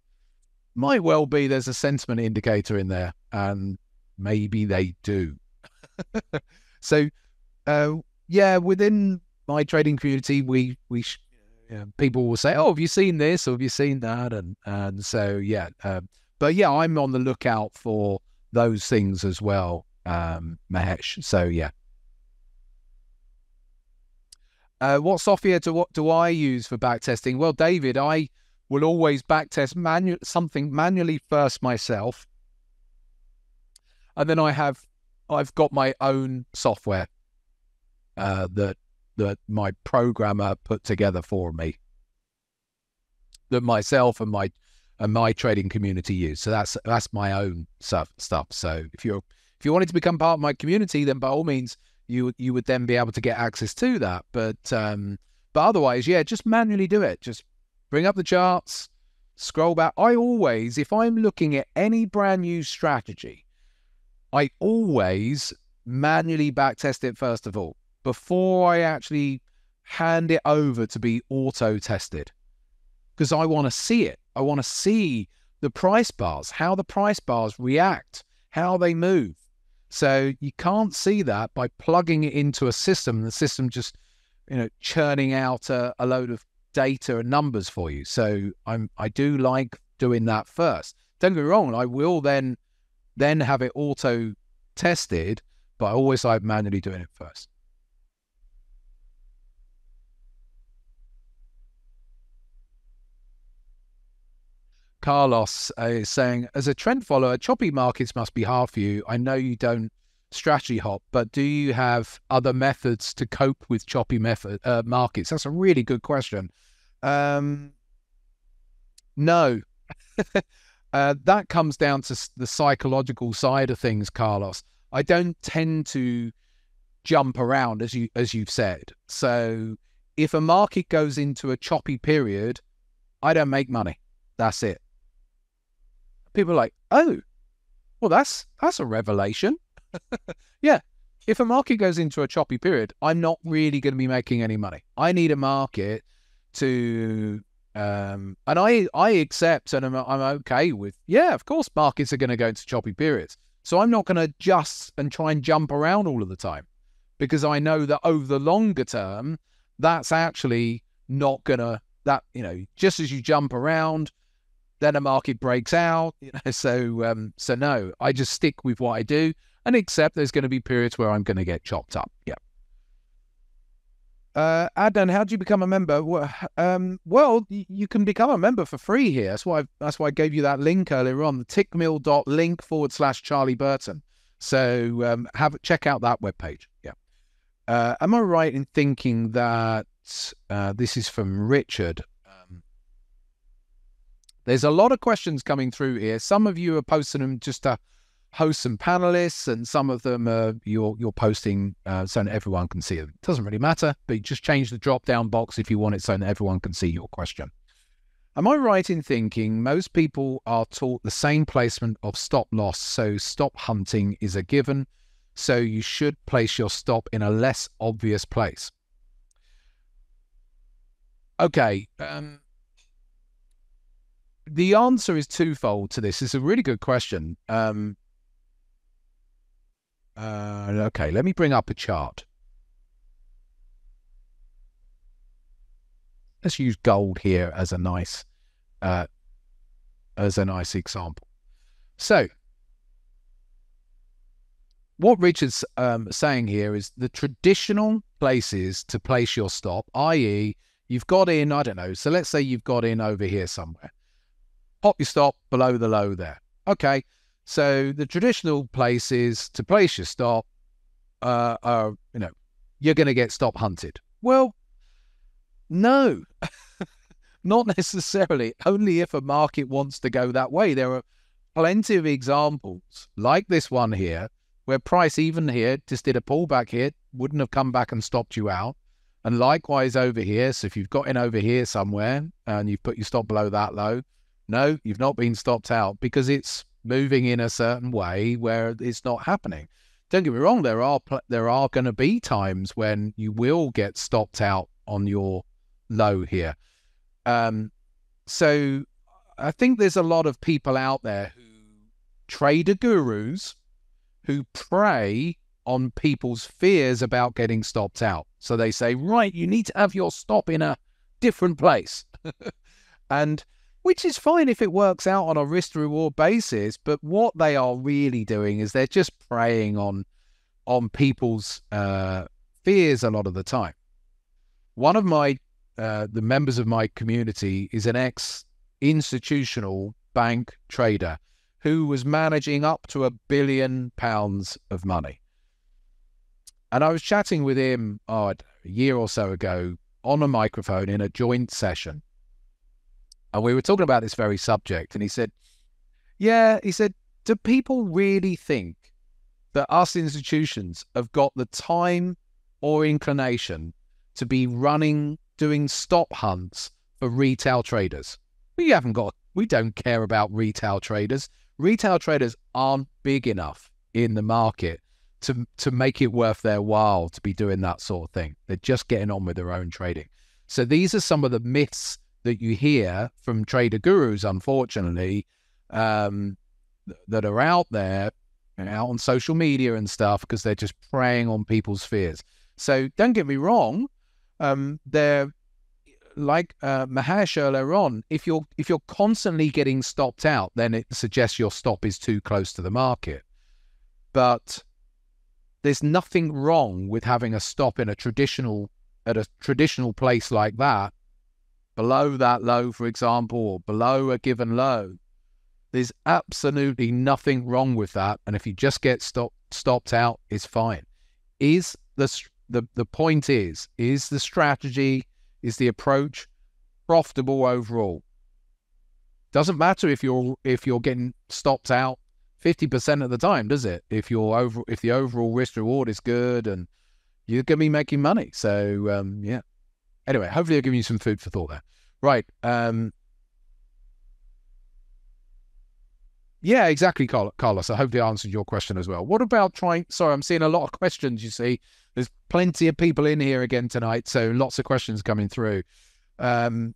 Might well be there's a sentiment indicator in there, and maybe they do. so, uh, yeah, within my trading community, we we yeah, people will say, "Oh, have you seen this or have you seen that?" And and so yeah, um, but yeah, I'm on the lookout for those things as well, um, Mahesh. So yeah. Uh, what software do what do I use for backtesting? Well, David, I will always backtest manu- something manually first myself, and then I have I've got my own software uh, that that my programmer put together for me that myself and my and my trading community use. So that's that's my own stuff stuff. So if you're if you wanted to become part of my community, then by all means you you would then be able to get access to that. But um but otherwise, yeah, just manually do it. Just bring up the charts, scroll back. I always, if I'm looking at any brand new strategy, I always manually backtest it first of all before I actually hand it over to be auto tested because I want to see it. I want to see the price bars, how the price bars react, how they move. So you can't see that by plugging it into a system. The system just, you know, churning out a, a load of data and numbers for you. So I'm I do like doing that first. Don't get me wrong, I will then then have it auto tested, but I always like manually doing it first. Carlos uh, is saying, as a trend follower, choppy markets must be hard for you. I know you don't strategy hop, but do you have other methods to cope with choppy method uh, markets? That's a really good question. Um, no, uh, that comes down to the psychological side of things, Carlos. I don't tend to jump around as you as you've said. So if a market goes into a choppy period, I don't make money. That's it people are like, oh, well, that's that's a revelation. yeah. If a market goes into a choppy period, I'm not really going to be making any money. I need a market to um, and I I accept and I'm, I'm okay with yeah of course markets are going to go into choppy periods so I'm not going to adjust and try and jump around all of the time because I know that over the longer term that's actually not going to that you know just as you jump around then a market breaks out. You know, so um, so no, I just stick with what I do and accept there's going to be periods where I'm going to get chopped up. Yeah. Uh, Adnan, how do you become a member? Well, um, well, you can become a member for free here. That's why I, that's why I gave you that link earlier on, the tickmill.link forward slash Charlie Burton. So um, have check out that webpage. Yeah. Uh, am I right in thinking that uh, this is from Richard? There's a lot of questions coming through here. Some of you are posting them just to hosts and panelists, and some of them uh, you're you're posting uh, so that everyone can see them. It doesn't really matter, but just change the drop down box if you want it so that everyone can see your question. Am I right in thinking most people are taught the same placement of stop loss, so stop hunting is a given, so you should place your stop in a less obvious place? Okay. Um, the answer is twofold to this. It's a really good question. Um, uh, okay, let me bring up a chart. Let's use gold here as a nice, uh, as a nice example. So, what Richard's um, saying here is the traditional places to place your stop, i.e., you've got in, I don't know, so let's say you've got in over here somewhere. Pop your stop below the low there. Okay, so the traditional places to place your stop uh, are, you know, you're going to get stop hunted. Well, no, not necessarily. Only if a market wants to go that way. There are plenty of examples like this one here, where price even here just did a pullback here, wouldn't have come back and stopped you out. And likewise over here. So if you've got in over here somewhere and you've put your stop below that low, no, you've not been stopped out because it's moving in a certain way where it's not happening. Don't get me wrong, there are there are going to be times when you will get stopped out on your low here. Um, so I think there's a lot of people out there who trader gurus who prey on people's fears about getting stopped out. So they say, right, you need to have your stop in a different place. and which is fine if it works out on a risk reward basis. But what they are really doing is they're just preying on on people's uh, fears a lot of the time. One of my uh, the members of my community is an ex institutional bank trader who was managing up to a billion pounds of money. And I was chatting with him oh, a year or so ago on a microphone in a joint session. And we were talking about this very subject. And he said, Yeah, he said, do people really think that us institutions have got the time or inclination to be running, doing stop hunts for retail traders? We haven't got, we don't care about retail traders. Retail traders aren't big enough in the market to to make it worth their while to be doing that sort of thing. They're just getting on with their own trading. So these are some of the myths that you hear from trader gurus, unfortunately, um, that are out there, out on social media and stuff, because they're just preying on people's fears. So don't get me wrong, um, they're like uh, Mahesh earlier on. If you're if you're constantly getting stopped out, then it suggests your stop is too close to the market. But there's nothing wrong with having a stop in a traditional at a traditional place like that below that low, for example, or below a given low, there's absolutely nothing wrong with that. And if you just get stopped stopped out, it's fine. Is the the the point is is the strategy is the approach profitable overall? Doesn't matter if you're if you're getting stopped out fifty percent of the time, does it? If you're over if the overall risk reward is good and you're gonna be making money. So um, yeah, Anyway, hopefully I've given you some food for thought there. Right. Um, yeah, exactly, Carlos. I hope I answered your question as well. What about trying? Sorry, I'm seeing a lot of questions. You see, there's plenty of people in here again tonight, so lots of questions coming through. Um,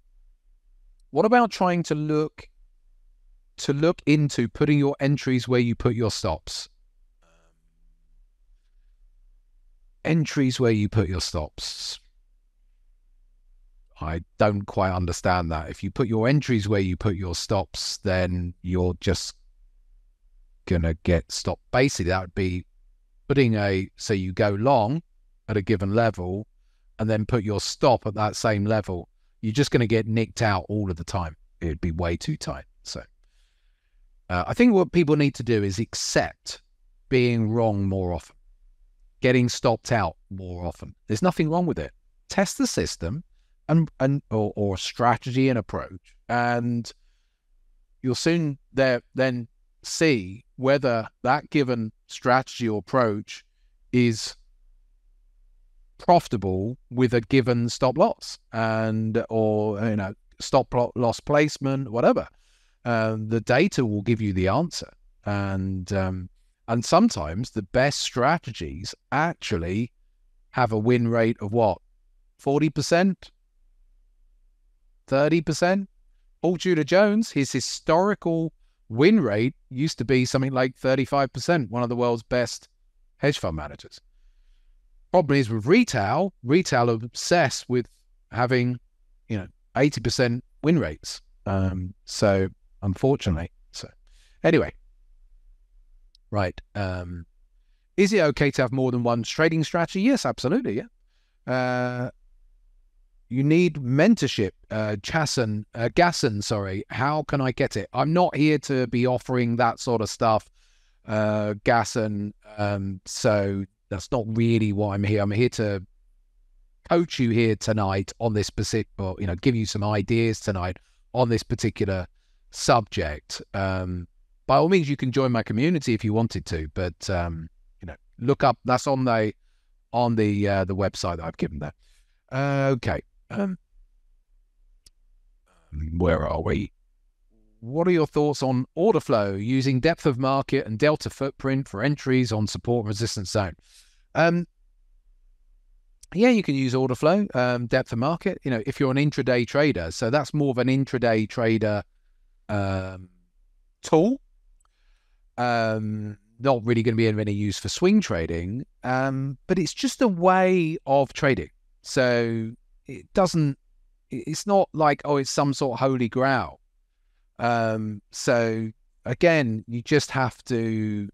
what about trying to look to look into putting your entries where you put your stops? entries where you put your stops. I don't quite understand that. If you put your entries where you put your stops, then you're just gonna get stopped. Basically, that would be putting a so you go long at a given level and then put your stop at that same level. You're just going to get nicked out all of the time. It'd be way too tight. So uh, I think what people need to do is accept being wrong more often, getting stopped out more often. There's nothing wrong with it. Test the system and and or, or strategy and approach, and you'll soon there then see whether that given strategy or approach is profitable with a given stop loss and or you know stop loss placement whatever. Um, the data will give you the answer. And um, and sometimes the best strategies actually have a win rate of what? 40% 30% Paul Tudor Jones his historical win rate used to be something like 35%, one of the world's best hedge fund managers. Problem is with retail, retail are obsessed with having, you know, 80% win rates. Um, so unfortunately, so anyway, right. Um, is it okay to have more than one trading strategy? Yes, absolutely. Yeah. Uh, you need mentorship, uh, Chasson, uh, Gasson, sorry. How can I get it? I'm not here to be offering that sort of stuff, uh, Gasson. Um, so that's not really why I'm here. I'm here to coach you here tonight on this specific, or, you know, give you some ideas tonight on this particular subject. Um, by all means, you can join my community if you wanted to, but, um, you know, look up, that's on the, on the, uh, the website that I've given there. Uh, okay. Um, where are we? What are your thoughts on order flow using depth of market and delta footprint for entries on support resistance zone? Um, yeah, you can use order flow, um, depth of market. You know, if you're an intraday trader, so that's more of an intraday trader um, tool. Um, not really going to be of any use for swing trading, um, but it's just a way of trading. So it doesn't it's not like oh it's some sort of holy grail. Um so again you just have to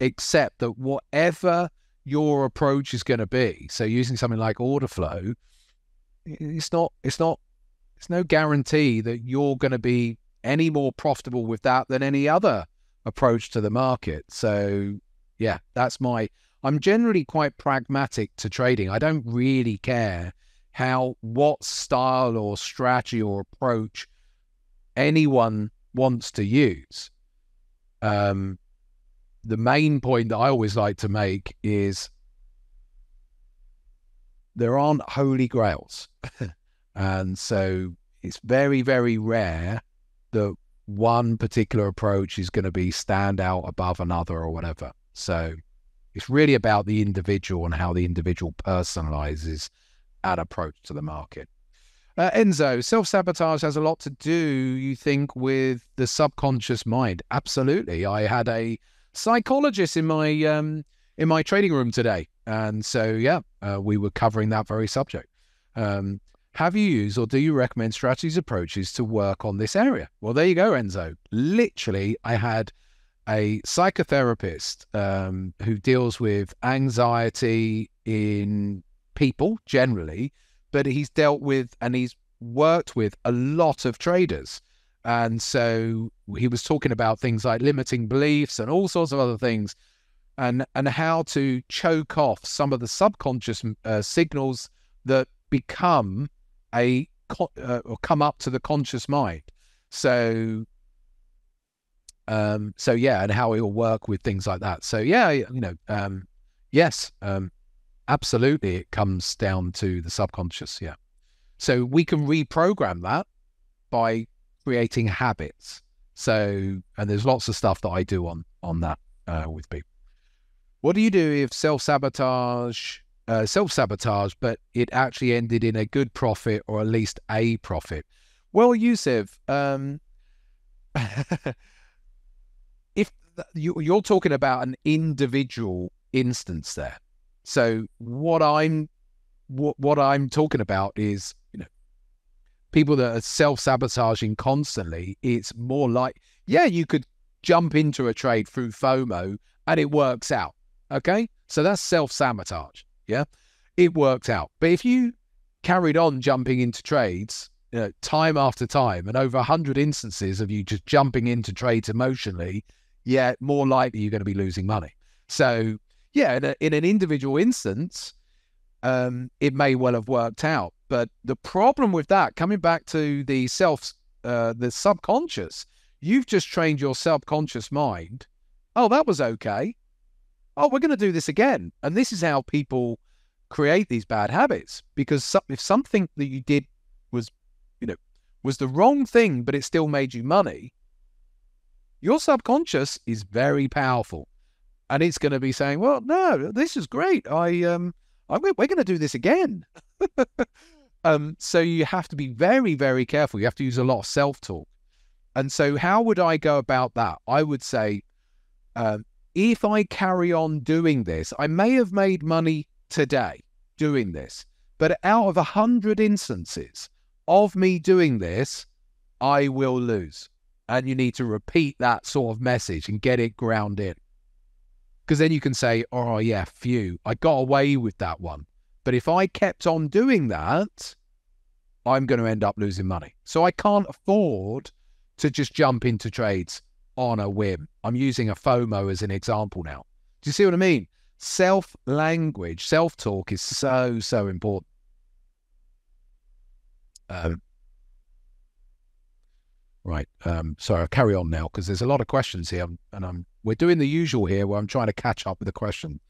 accept that whatever your approach is going to be so using something like order flow it's not it's not it's no guarantee that you're going to be any more profitable with that than any other approach to the market. So yeah that's my i'm generally quite pragmatic to trading. I don't really care how what style or strategy or approach anyone wants to use. Um, the main point that I always like to make is there aren't holy grails. and so it's very, very rare that one particular approach is going to be stand out above another or whatever. So it's really about the individual and how the individual personalizes ad approach to the market. Uh, Enzo, self sabotage has a lot to do, you think, with the subconscious mind. Absolutely. I had a psychologist in my um, in my trading room today, and so yeah, uh, we were covering that very subject. Um, have you used or do you recommend strategies approaches to work on this area? Well, there you go, Enzo. Literally, I had a psychotherapist um, who deals with anxiety in people generally, but he's dealt with and he's worked with a lot of traders. And so he was talking about things like limiting beliefs and all sorts of other things, and and how to choke off some of the subconscious uh, signals that become a uh, or come up to the conscious mind. So, um, so yeah, and how it will work with things like that. So yeah, you know, um, yes, um, absolutely it comes down to the subconscious yeah. So we can reprogram that by creating habits. So and there's lots of stuff that i do on on that uh, with people. What do you do if self-sabotage uh, self-sabotage but it actually ended in a good profit or at least a profit? Well yusuf um if you're talking about an individual instance there so what I'm what what I'm talking about is you know people that are self sabotaging constantly, it's more like, yeah, you could jump into a trade through FOMO and it works out. Okay. So that's self sabotage. Yeah. It worked out. But if you carried on jumping into trades, you know, time after time and over 100 instances of you just jumping into trades emotionally, yeah, more likely you're going to be losing money. So, yeah, in, a, in an individual instance, um, it may well have worked out. But the problem with that, coming back to the self, uh, the subconscious, you've just trained your subconscious mind. Oh, that was okay. Oh, we're going to do this again. And this is how people create these bad habits because if something that you did was, you know, was the wrong thing, but it still made you money, your subconscious is very powerful, and it's going to be saying, "Well, no, this is great. I um, I, we're going to do this again." um, so you have to be very, very careful. You have to use a lot of self-talk. And so, how would I go about that? I would say, um, if I carry on doing this, I may have made money today doing this, but out of a hundred instances of me doing this, I will lose and you need to repeat that sort of message and get it ground in. Because then you can say, oh, yeah, phew, I got away with that one. But if I kept on doing that, I'm going to end up losing money. So I can't afford to just jump into trades on a whim. I'm using a FOMO as an example now. Do you see what I mean? Self language, self talk is so, so important. Um, Right. Um, so I'll carry on now because there's a lot of questions here, and I'm we're doing the usual here where I'm trying to catch up with the question.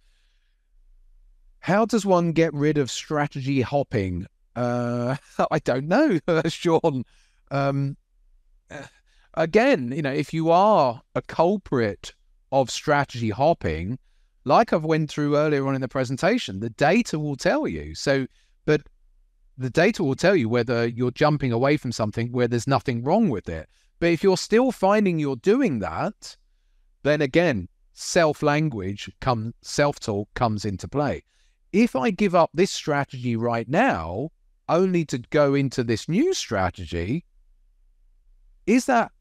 How does one get rid of strategy hopping? Uh, I don't know, Sean. Um, again, you know, if you are a culprit of strategy hopping, like I've went through earlier on in the presentation, the data will tell you. So, but the data will tell you whether you're jumping away from something where there's nothing wrong with it. But if you're still finding you're doing that, then again, self language come self talk comes into play. If I give up this strategy right now, only to go into this new strategy, is that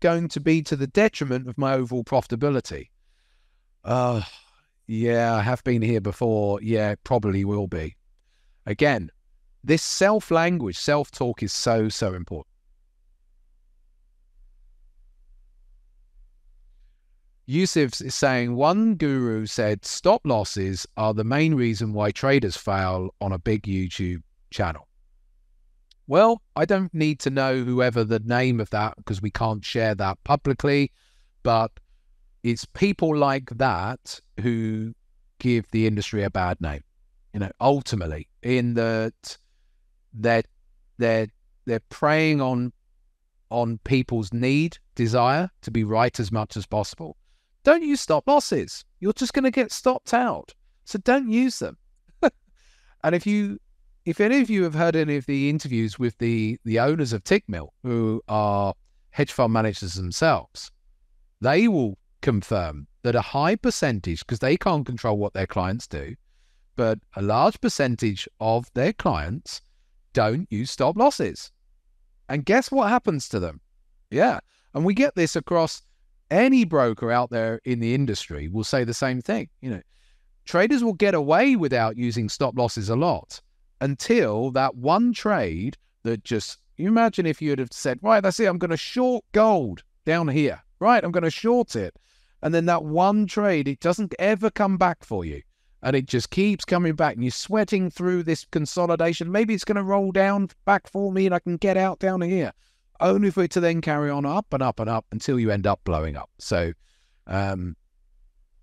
going to be to the detriment of my overall profitability? Uh, yeah, I have been here before. Yeah, probably will be. Again, this self language, self talk is so, so important. Yusuf is saying one guru said stop losses are the main reason why traders fail on a big YouTube channel. Well, I don't need to know whoever the name of that because we can't share that publicly, but it's people like that who give the industry a bad name. You know, ultimately, in that they're they're they're preying on on people's need, desire to be right as much as possible. Don't use stop losses. You're just going to get stopped out. So don't use them. and if you if any of you have heard any of the interviews with the the owners of Tickmill, who are hedge fund managers themselves, they will confirm that a high percentage, because they can't control what their clients do, but a large percentage of their clients don't use stop losses. And guess what happens to them? Yeah. And we get this across any broker out there in the industry will say the same thing. You know, traders will get away without using stop losses a lot until that one trade that just you imagine if you had have said, right, that's it, I'm going to short gold down here. Right, I'm going to short it. And then that one trade, it doesn't ever come back for you and it just keeps coming back and you're sweating through this consolidation. Maybe it's going to roll down back for me and I can get out down here, only for it to then carry on up and up and up until you end up blowing up. So, um,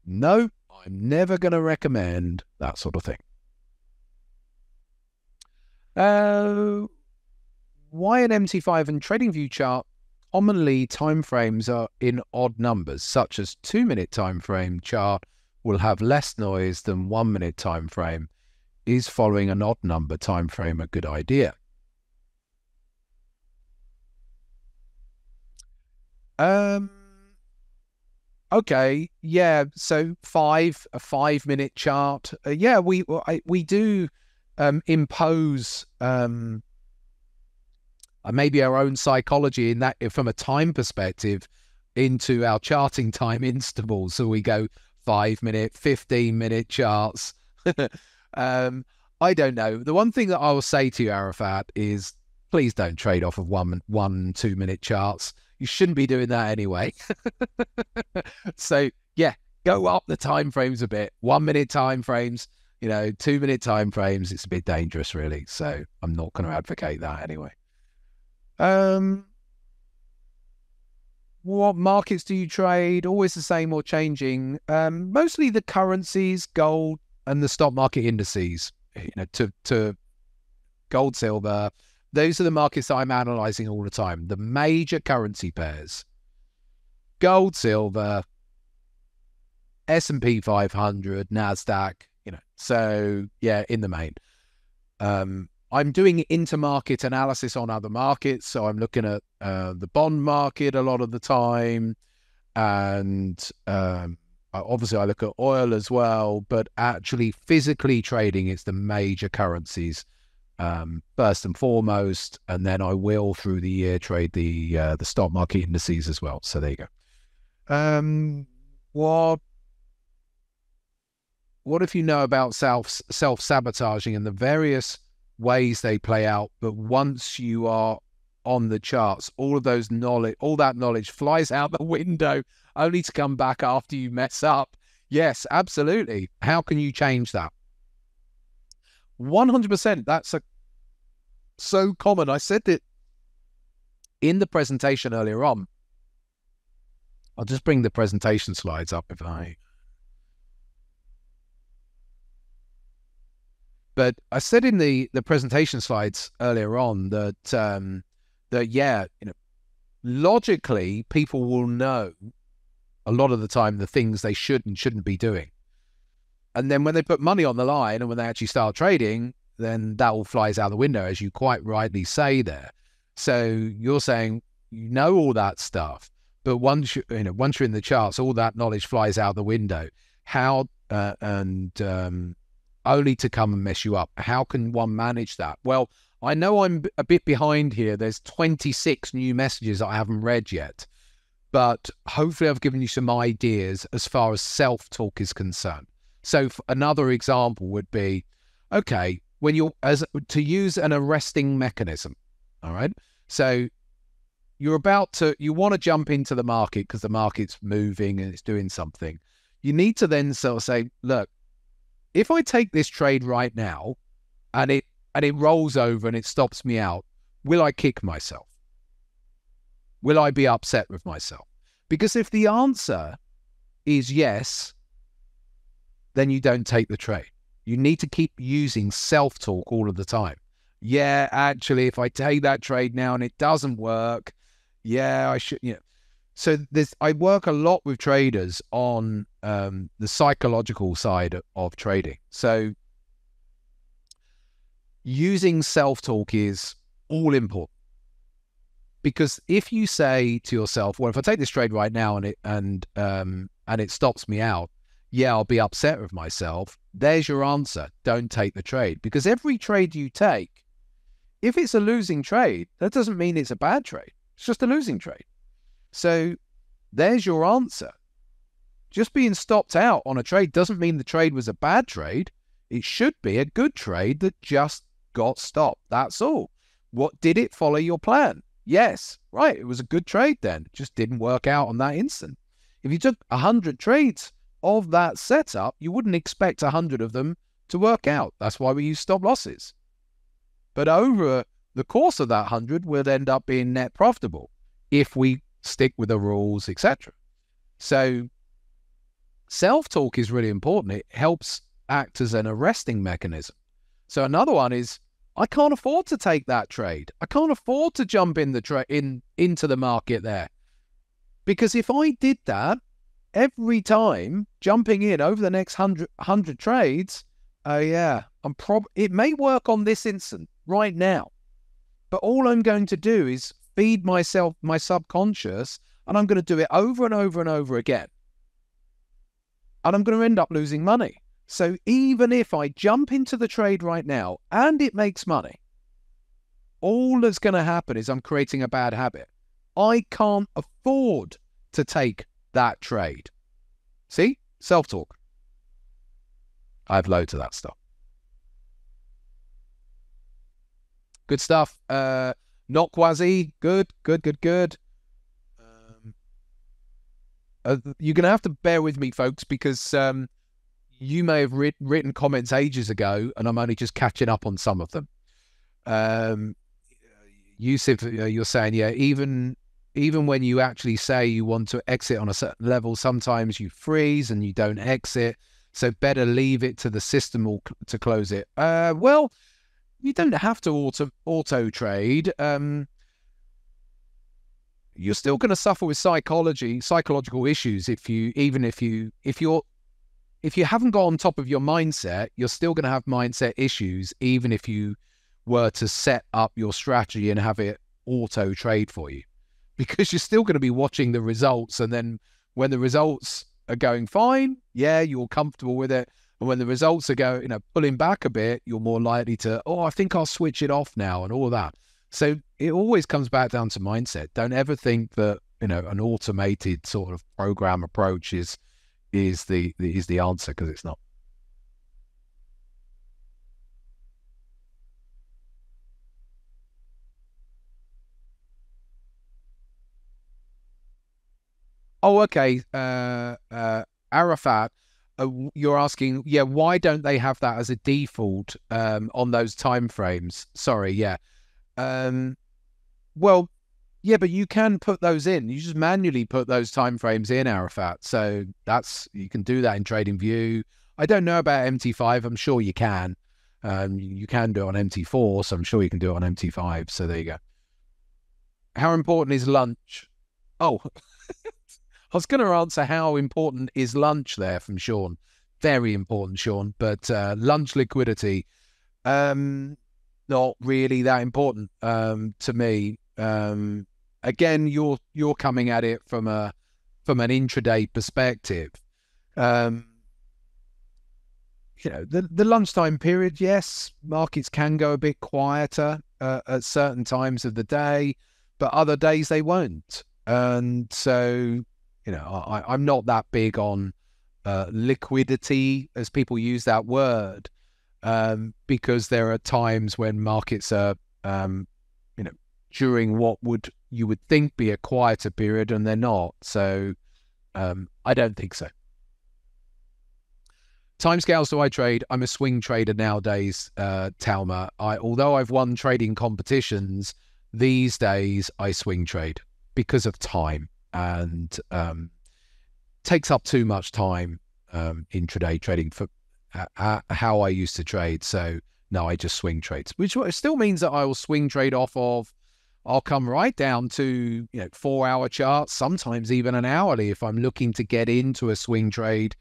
no, I'm never going to recommend that sort of thing. Uh, why an MT5 and TradingView chart commonly timeframes are in odd numbers, such as two minute time frame chart will have less noise than one minute time frame. Is following an odd number time frame a good idea? Um. Okay. Yeah. So five a five minute chart. Uh, yeah. We we do um, impose um, maybe our own psychology in that from a time perspective into our charting time intervals. So we go five minute, 15 minute charts. um, I don't know. The one thing that I will say to you, Arafat, is please don't trade off of one, one, two minute charts. You shouldn't be doing that anyway. so yeah, go up the time frames a bit. One minute time frames, you know, two minute time frames. It's a bit dangerous, really. So I'm not going to advocate that anyway. Um, what markets do you trade? Always the same or changing? Um, mostly the currencies, gold, and the stock market indices. You know, to to gold, silver. Those are the markets that I'm analyzing all the time. The major currency pairs: gold, silver, S and P 500, Nasdaq. You know, so yeah, in the main. Um, I'm doing intermarket analysis on other markets. So I'm looking at uh, the bond market a lot of the time. And um, obviously, I look at oil as well. But actually, physically trading, it's the major currencies um, first and foremost. And then I will, through the year, trade the uh, the stock market indices as well. So there you go. Um, what what if you know about self self sabotaging and the various ways they play out. But once you are on the charts, all of those knowledge, all that knowledge flies out the window, only to come back after you mess up. Yes, absolutely. How can you change that? 100%. That's a so common. I said it in the presentation earlier on. I'll just bring the presentation slides up if I But I said in the the presentation slides earlier on that um, that yeah, you know, logically people will know a lot of the time the things they should and shouldn't be doing. And then when they put money on the line and when they actually start trading, then that all flies out the window, as you quite rightly say there. So you're saying you know all that stuff, but once you, you know once you're in the charts, all that knowledge flies out the window. How uh, and um, only to come and mess you up. How can one manage that? Well, I know I'm a bit behind here. There's 26 new messages I haven't read yet, but hopefully I've given you some ideas as far as self talk is concerned. So another example would be, okay, when you're as to use an arresting mechanism. All right. So you're about to you want to jump into the market because the market's moving and it's doing something. You need to then sort of say, look, if I take this trade right now and it and it rolls over and it stops me out, will I kick myself? Will I be upset with myself? Because if the answer is yes, then you don't take the trade. You need to keep using self talk all of the time. Yeah, actually, if I take that trade now and it doesn't work, yeah, I should, you know, so I work a lot with traders on um, the psychological side of trading. So using self-talk is all important because if you say to yourself, "Well, if I take this trade right now and it and um, and it stops me out, yeah, I'll be upset with myself." There's your answer. Don't take the trade because every trade you take, if it's a losing trade, that doesn't mean it's a bad trade. It's just a losing trade. So there's your answer. Just being stopped out on a trade doesn't mean the trade was a bad trade. It should be a good trade that just got stopped. That's all. What did it follow your plan? Yes, right. It was a good trade then. It just didn't work out on that instant. If you took 100 trades of that setup, you wouldn't expect 100 of them to work out. That's why we use stop losses. But over the course of that 100, we'll end up being net profitable if we stick with the rules, etc. So self talk is really important. It helps act as an arresting mechanism. So another one is I can't afford to take that trade. I can't afford to jump in the tra- in into the market there. Because if I did that every time jumping in over the next 100, 100 trades, oh yeah, I'm prob it may work on this instant right now. But all I'm going to do is feed myself, my subconscious, and I'm going to do it over and over and over again. And I'm going to end up losing money. So even if I jump into the trade right now and it makes money, all that's going to happen is I'm creating a bad habit. I can't afford to take that trade. See? Self talk. I have loads of that stuff. Good stuff. Uh, not quasi. Good, good, good, good. Um, uh, you're going to have to bear with me, folks, because um, you may have writ- written comments ages ago, and I'm only just catching up on some of them. Um, Yusuf, uh, you're saying, yeah, even even when you actually say you want to exit on a certain level, sometimes you freeze and you don't exit. So better leave it to the system to close it. Uh, well, you don't have to auto auto trade. Um, you're still going to suffer with psychology, psychological issues if you, even if you, if you're, if you haven't got on top of your mindset, you're still going to have mindset issues, even if you were to set up your strategy and have it auto trade for you, because you're still going to be watching the results, and then when the results are going fine, yeah, you're comfortable with it. And when the results are going, you know, pulling back a bit, you're more likely to, oh, I think I'll switch it off now and all that. So it always comes back down to mindset. Don't ever think that, you know, an automated sort of program approach is is the, is the answer because it's not. Oh, okay. Uh, uh, Arafat, you're asking, yeah, why don't they have that as a default um, on those time frames? Sorry, yeah. Um, well, yeah, but you can put those in. You just manually put those time frames in Arafat. So that's you can do that in Trading View. I don't know about MT5. I'm sure you can. Um, you can do it on MT4, so I'm sure you can do it on MT5. So there you go. How important is lunch? Oh, I was going to answer how important is lunch there from Sean. Very important, Sean. But uh, lunch liquidity, um, not really that important um, to me. Um, again, you're you're coming at it from a from an intraday perspective. Um, you know, the the lunchtime period, yes, markets can go a bit quieter uh, at certain times of the day, but other days they won't. And so you know, I, am not that big on uh, liquidity as people use that word um, because there are times when markets are, um, you know, during what would you would think be a quieter period and they're not. So um, I don't think so. Timescales do I trade? I'm a swing trader nowadays, uh, Talma. I, although I've won trading competitions, these days I swing trade because of time and um, takes up too much time um, intraday trading for uh, uh, how I used to trade. So no, I just swing trades, which still means that I will swing trade off of. I'll come right down to you know four hour charts, sometimes even an hourly if I'm looking to get into a swing trade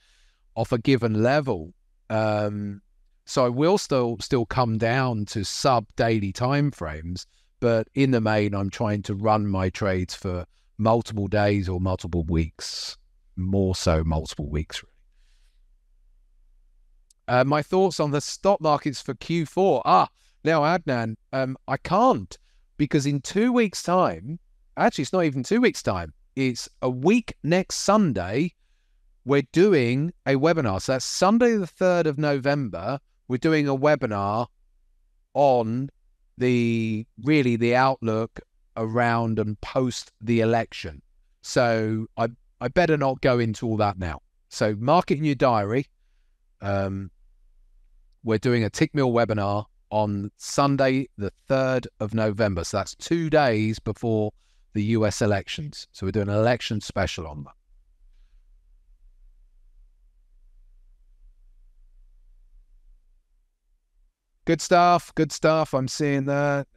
off a given level. Um, so I will still still come down to sub daily time frames, but in the main, I'm trying to run my trades for multiple days or multiple weeks, more so multiple weeks. Really. Uh, my thoughts on the stock markets for Q4. Ah, now Adnan, um, I can't because in two weeks' time, actually, it's not even two weeks' time. It's a week next Sunday. We're doing a webinar. So that's Sunday, the 3rd of November. We're doing a webinar on the really the outlook around and post the election. So I I better not go into all that now. So mark it in your diary. Um, we're doing a Tickmill webinar on Sunday, the 3rd of November. So that's two days before the US elections. So we're doing an election special on that. Good stuff. Good stuff. I'm seeing that.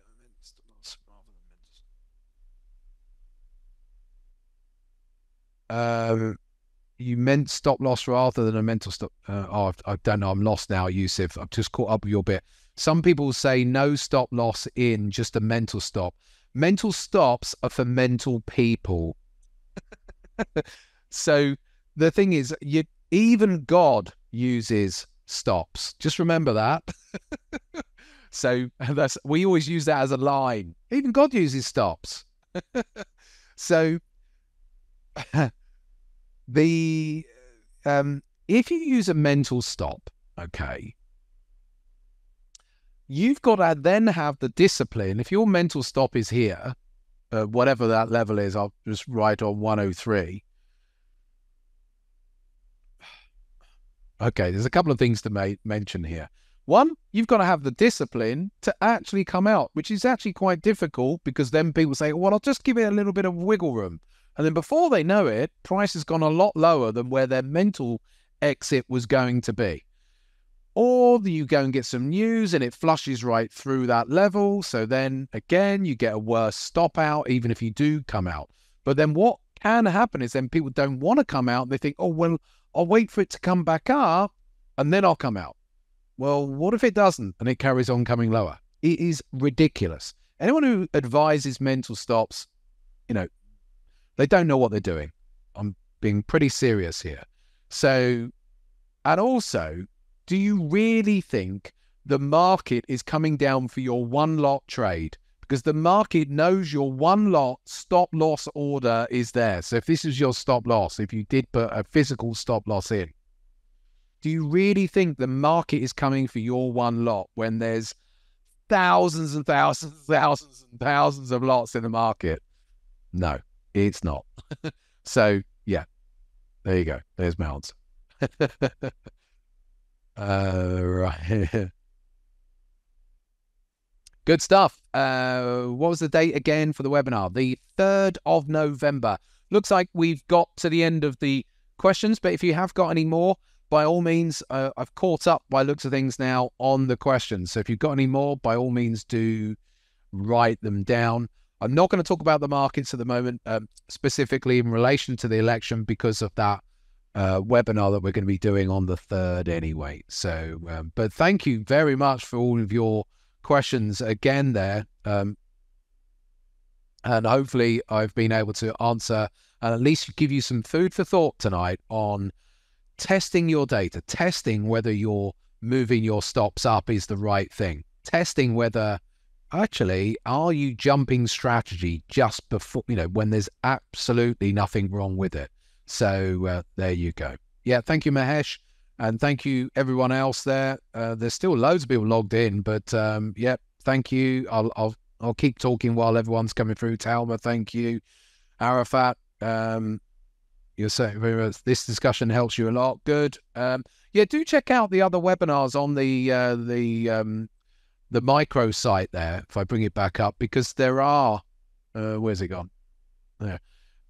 Um, you meant stop loss rather than a mental stop. Uh, oh, I don't know. I'm lost now, Yusuf. I've just caught up with your bit. Some people say no stop loss in, just a mental stop. Mental stops are for mental people. so the thing is, you even God uses stops. Just remember that. so that's we always use that as a line. Even God uses stops. so the um, if you use a mental stop, okay, you've got to then have the discipline. If your mental stop is here, uh, whatever that level is, I'll just write on 103. Okay, there's a couple of things to ma- mention here. One, you've got to have the discipline to actually come out, which is actually quite difficult because then people say, well, I'll just give it a little bit of wiggle room. And then before they know it, price has gone a lot lower than where their mental exit was going to be. Or you go and get some news and it flushes right through that level. So then again, you get a worse stop out, even if you do come out. But then what can happen is then people don't want to come out. They think, oh, well, I'll wait for it to come back up and then I'll come out. Well, what if it doesn't and it carries on coming lower? It is ridiculous. Anyone who advises mental stops, you know, they don't know what they're doing. I'm being pretty serious here. So, and also, do you really think the market is coming down for your one lot trade? Because the market knows your one lot stop loss order is there. So if this is your stop loss, if you did put a physical stop loss in, do you really think the market is coming for your one lot when there's thousands and thousands and thousands and thousands of lots in the market? No, it's not. so yeah, there you go. There's my answer. Uh, right. Good stuff. Uh, what was the date again for the webinar? The 3rd of November. Looks like we've got to the end of the questions, but if you have got any more, by all means, uh, I've caught up by looks of things now on the questions. So if you've got any more, by all means, do write them down. I'm not going to talk about the markets at the moment, um, specifically in relation to the election because of that uh, webinar that we're going to be doing on the third anyway. So, um, but thank you very much for all of your questions again there. Um, and hopefully I've been able to answer and at least give you some food for thought tonight on testing your data, testing whether you're moving your stops up is the right thing, testing whether actually are you jumping strategy just before, you know, when there's absolutely nothing wrong with it. So uh, there you go. Yeah, thank you, Mahesh. And thank you, everyone else there. Uh, there's still loads of people logged in, but um, yeah, thank you. I'll, I'll, I'll keep talking while everyone's coming through. Talma, thank you. Arafat, um, you're saying this discussion helps you a lot. Good. Um, yeah, do check out the other webinars on the uh, the um, the micro site there. If I bring it back up, because there are. Uh, where's it gone? There.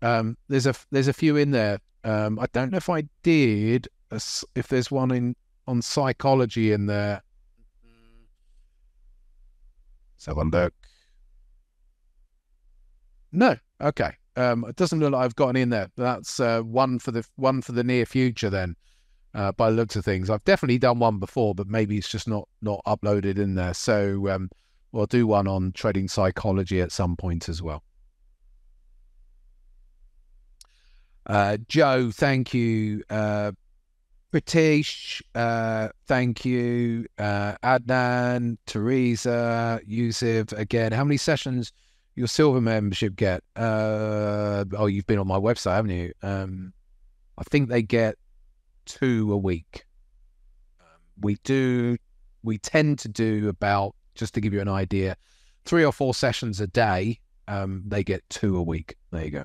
Um, there's a there's a few in there. Um, I don't know if I did if there's one in on psychology in there. Let's have look. No, okay. Um, it doesn't look like I've gotten in there. That's uh, one for the one for the near future. Then, uh, by looks of things, I've definitely done one before, but maybe it's just not not uploaded in there. So um, we'll do one on trading psychology at some point as well. Uh, Joe, thank you. Uh, British, uh, thank you. Uh, Adnan, Teresa, Yusuf, again. How many sessions your silver membership get? Uh, oh, you've been on my website, haven't you? Um, I think they get two a week. We do, we tend to do about, just to give you an idea, three or four sessions a day. Um, they get two a week. There you go.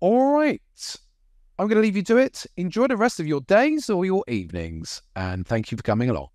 All right. I'm going to leave you to it. Enjoy the rest of your days or your evenings. And thank you for coming along.